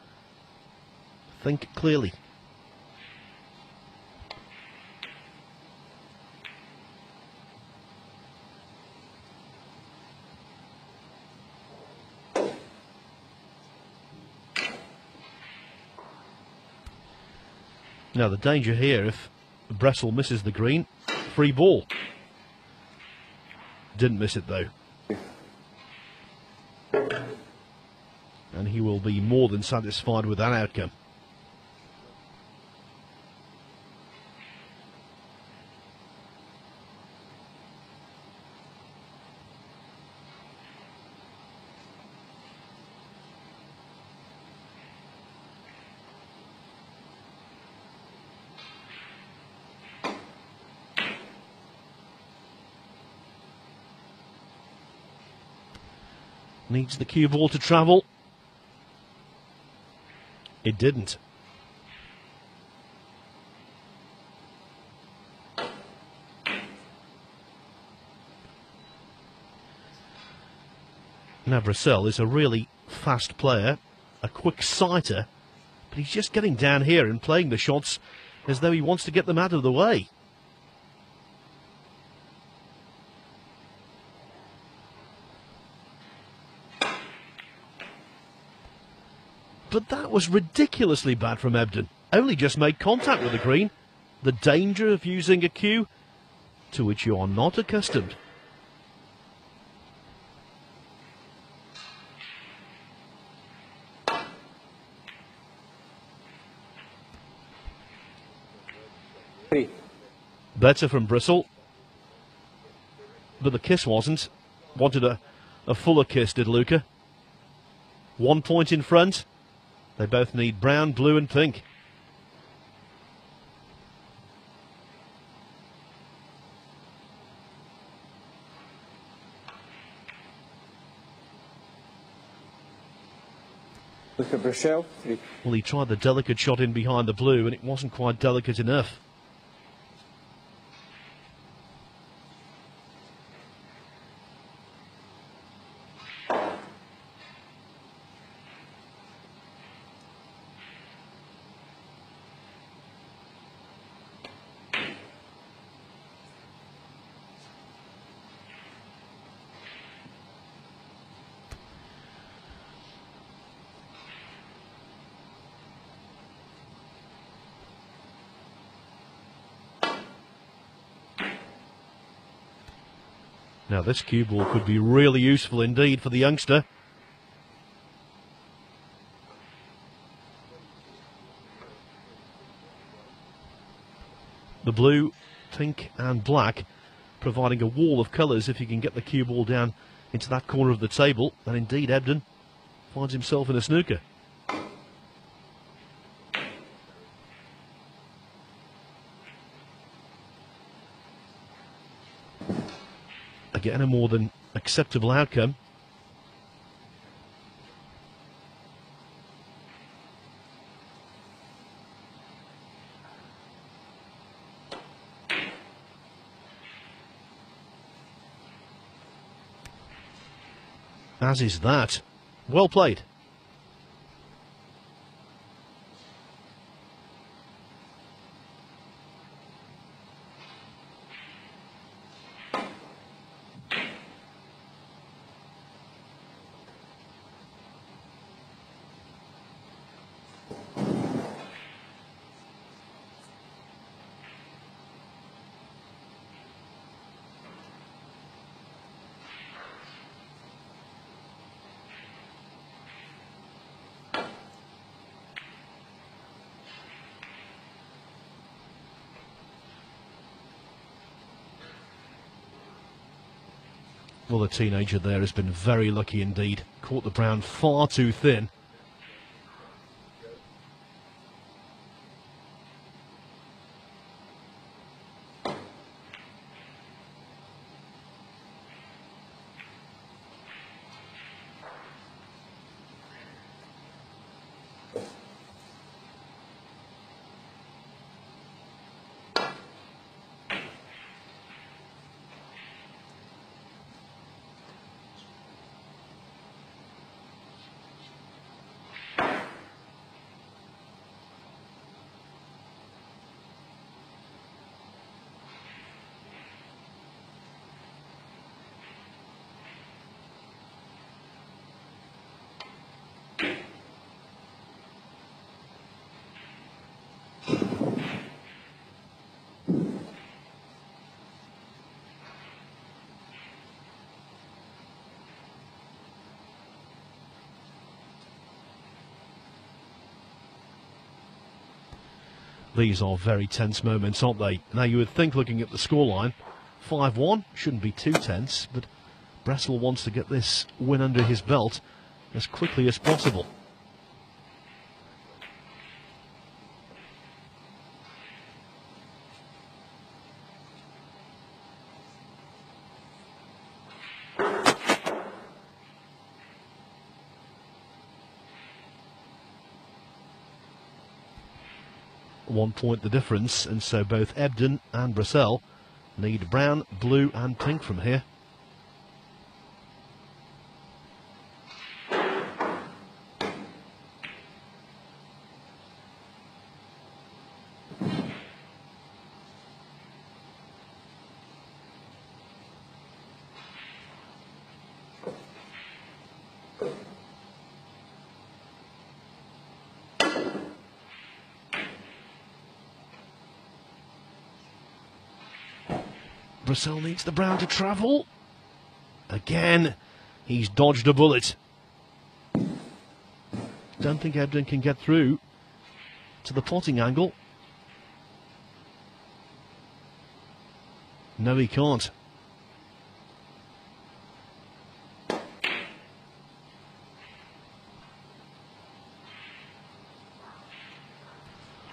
think clearly. Now the danger here, if Brecel misses the green, free ball. Didn't miss it though. And he will be more than satisfied with that outcome. Needs the cue ball to travel. It didn't. Now is a really fast player, a quick sighter, but he's just getting down here and playing the shots as though he wants to get them out of the way. But that was ridiculously bad from Ebdon. Only just made contact with the green. The danger of using a cue to which you are not accustomed. Three. Better from Brecel. But the kiss wasn't. Wanted a, a fuller kiss, did Luca? One point in front. They both need brown, blue, and pink. Look at Brecel. Well, he tried the delicate shot in behind the blue, and it wasn't quite delicate enough. Now, this cue ball could be really useful indeed for the youngster. The blue, pink, and black providing a wall of colours if you can get the cue ball down into that corner of the table. And indeed, Ebdon finds himself in a snooker. Again, a more than acceptable outcome. As is that. Well played. The teenager there has been very lucky indeed. Caught the brown far too thin. These are very tense moments, aren't they? Now, you would think, looking at the scoreline, 5 1 shouldn't be too tense, but Brecel wants to get this win under his belt as quickly as possible. One point the difference, and so both Ebdon and Brecel need brown, blue, and pink from here. Brecel needs the Brown to travel. Again, he's dodged a bullet. Don't think Ebdon can get through to the potting angle. No, he can't.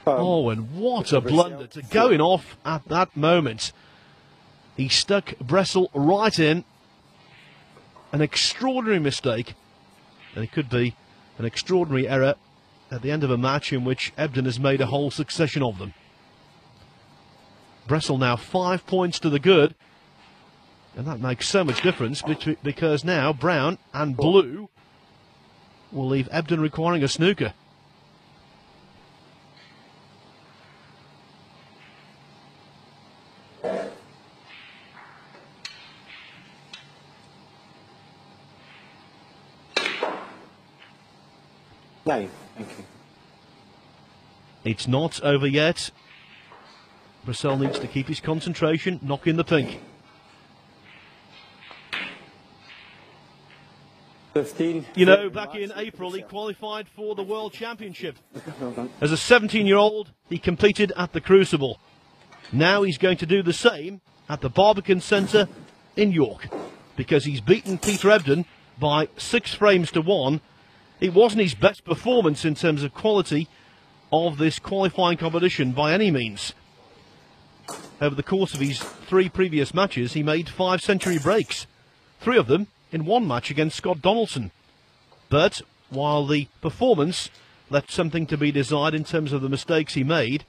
Um, oh, and what a blunder to going off at that moment. He stuck Brecel right in. An extraordinary mistake, and it could be an extraordinary error at the end of a match in which Ebdon has made a whole succession of them. Brecel now five points to the good, and that makes so much difference because now Brown and Blue will leave Ebdon requiring a snooker. Nine. Thank you. It's not over yet. Brecel needs to keep his concentration, knock in the pink. 15. You know, back in April, he qualified for the World Championship. As a 17 year old, he competed at the Crucible. Now he's going to do the same at the Barbican Centre in York because he's beaten Peter Ebdon by six frames to one it wasn't his best performance in terms of quality of this qualifying competition by any means. Over the course of his three previous matches, he made five century breaks, three of them in one match against Scott Donaldson. But while the performance left something to be desired in terms of the mistakes he made,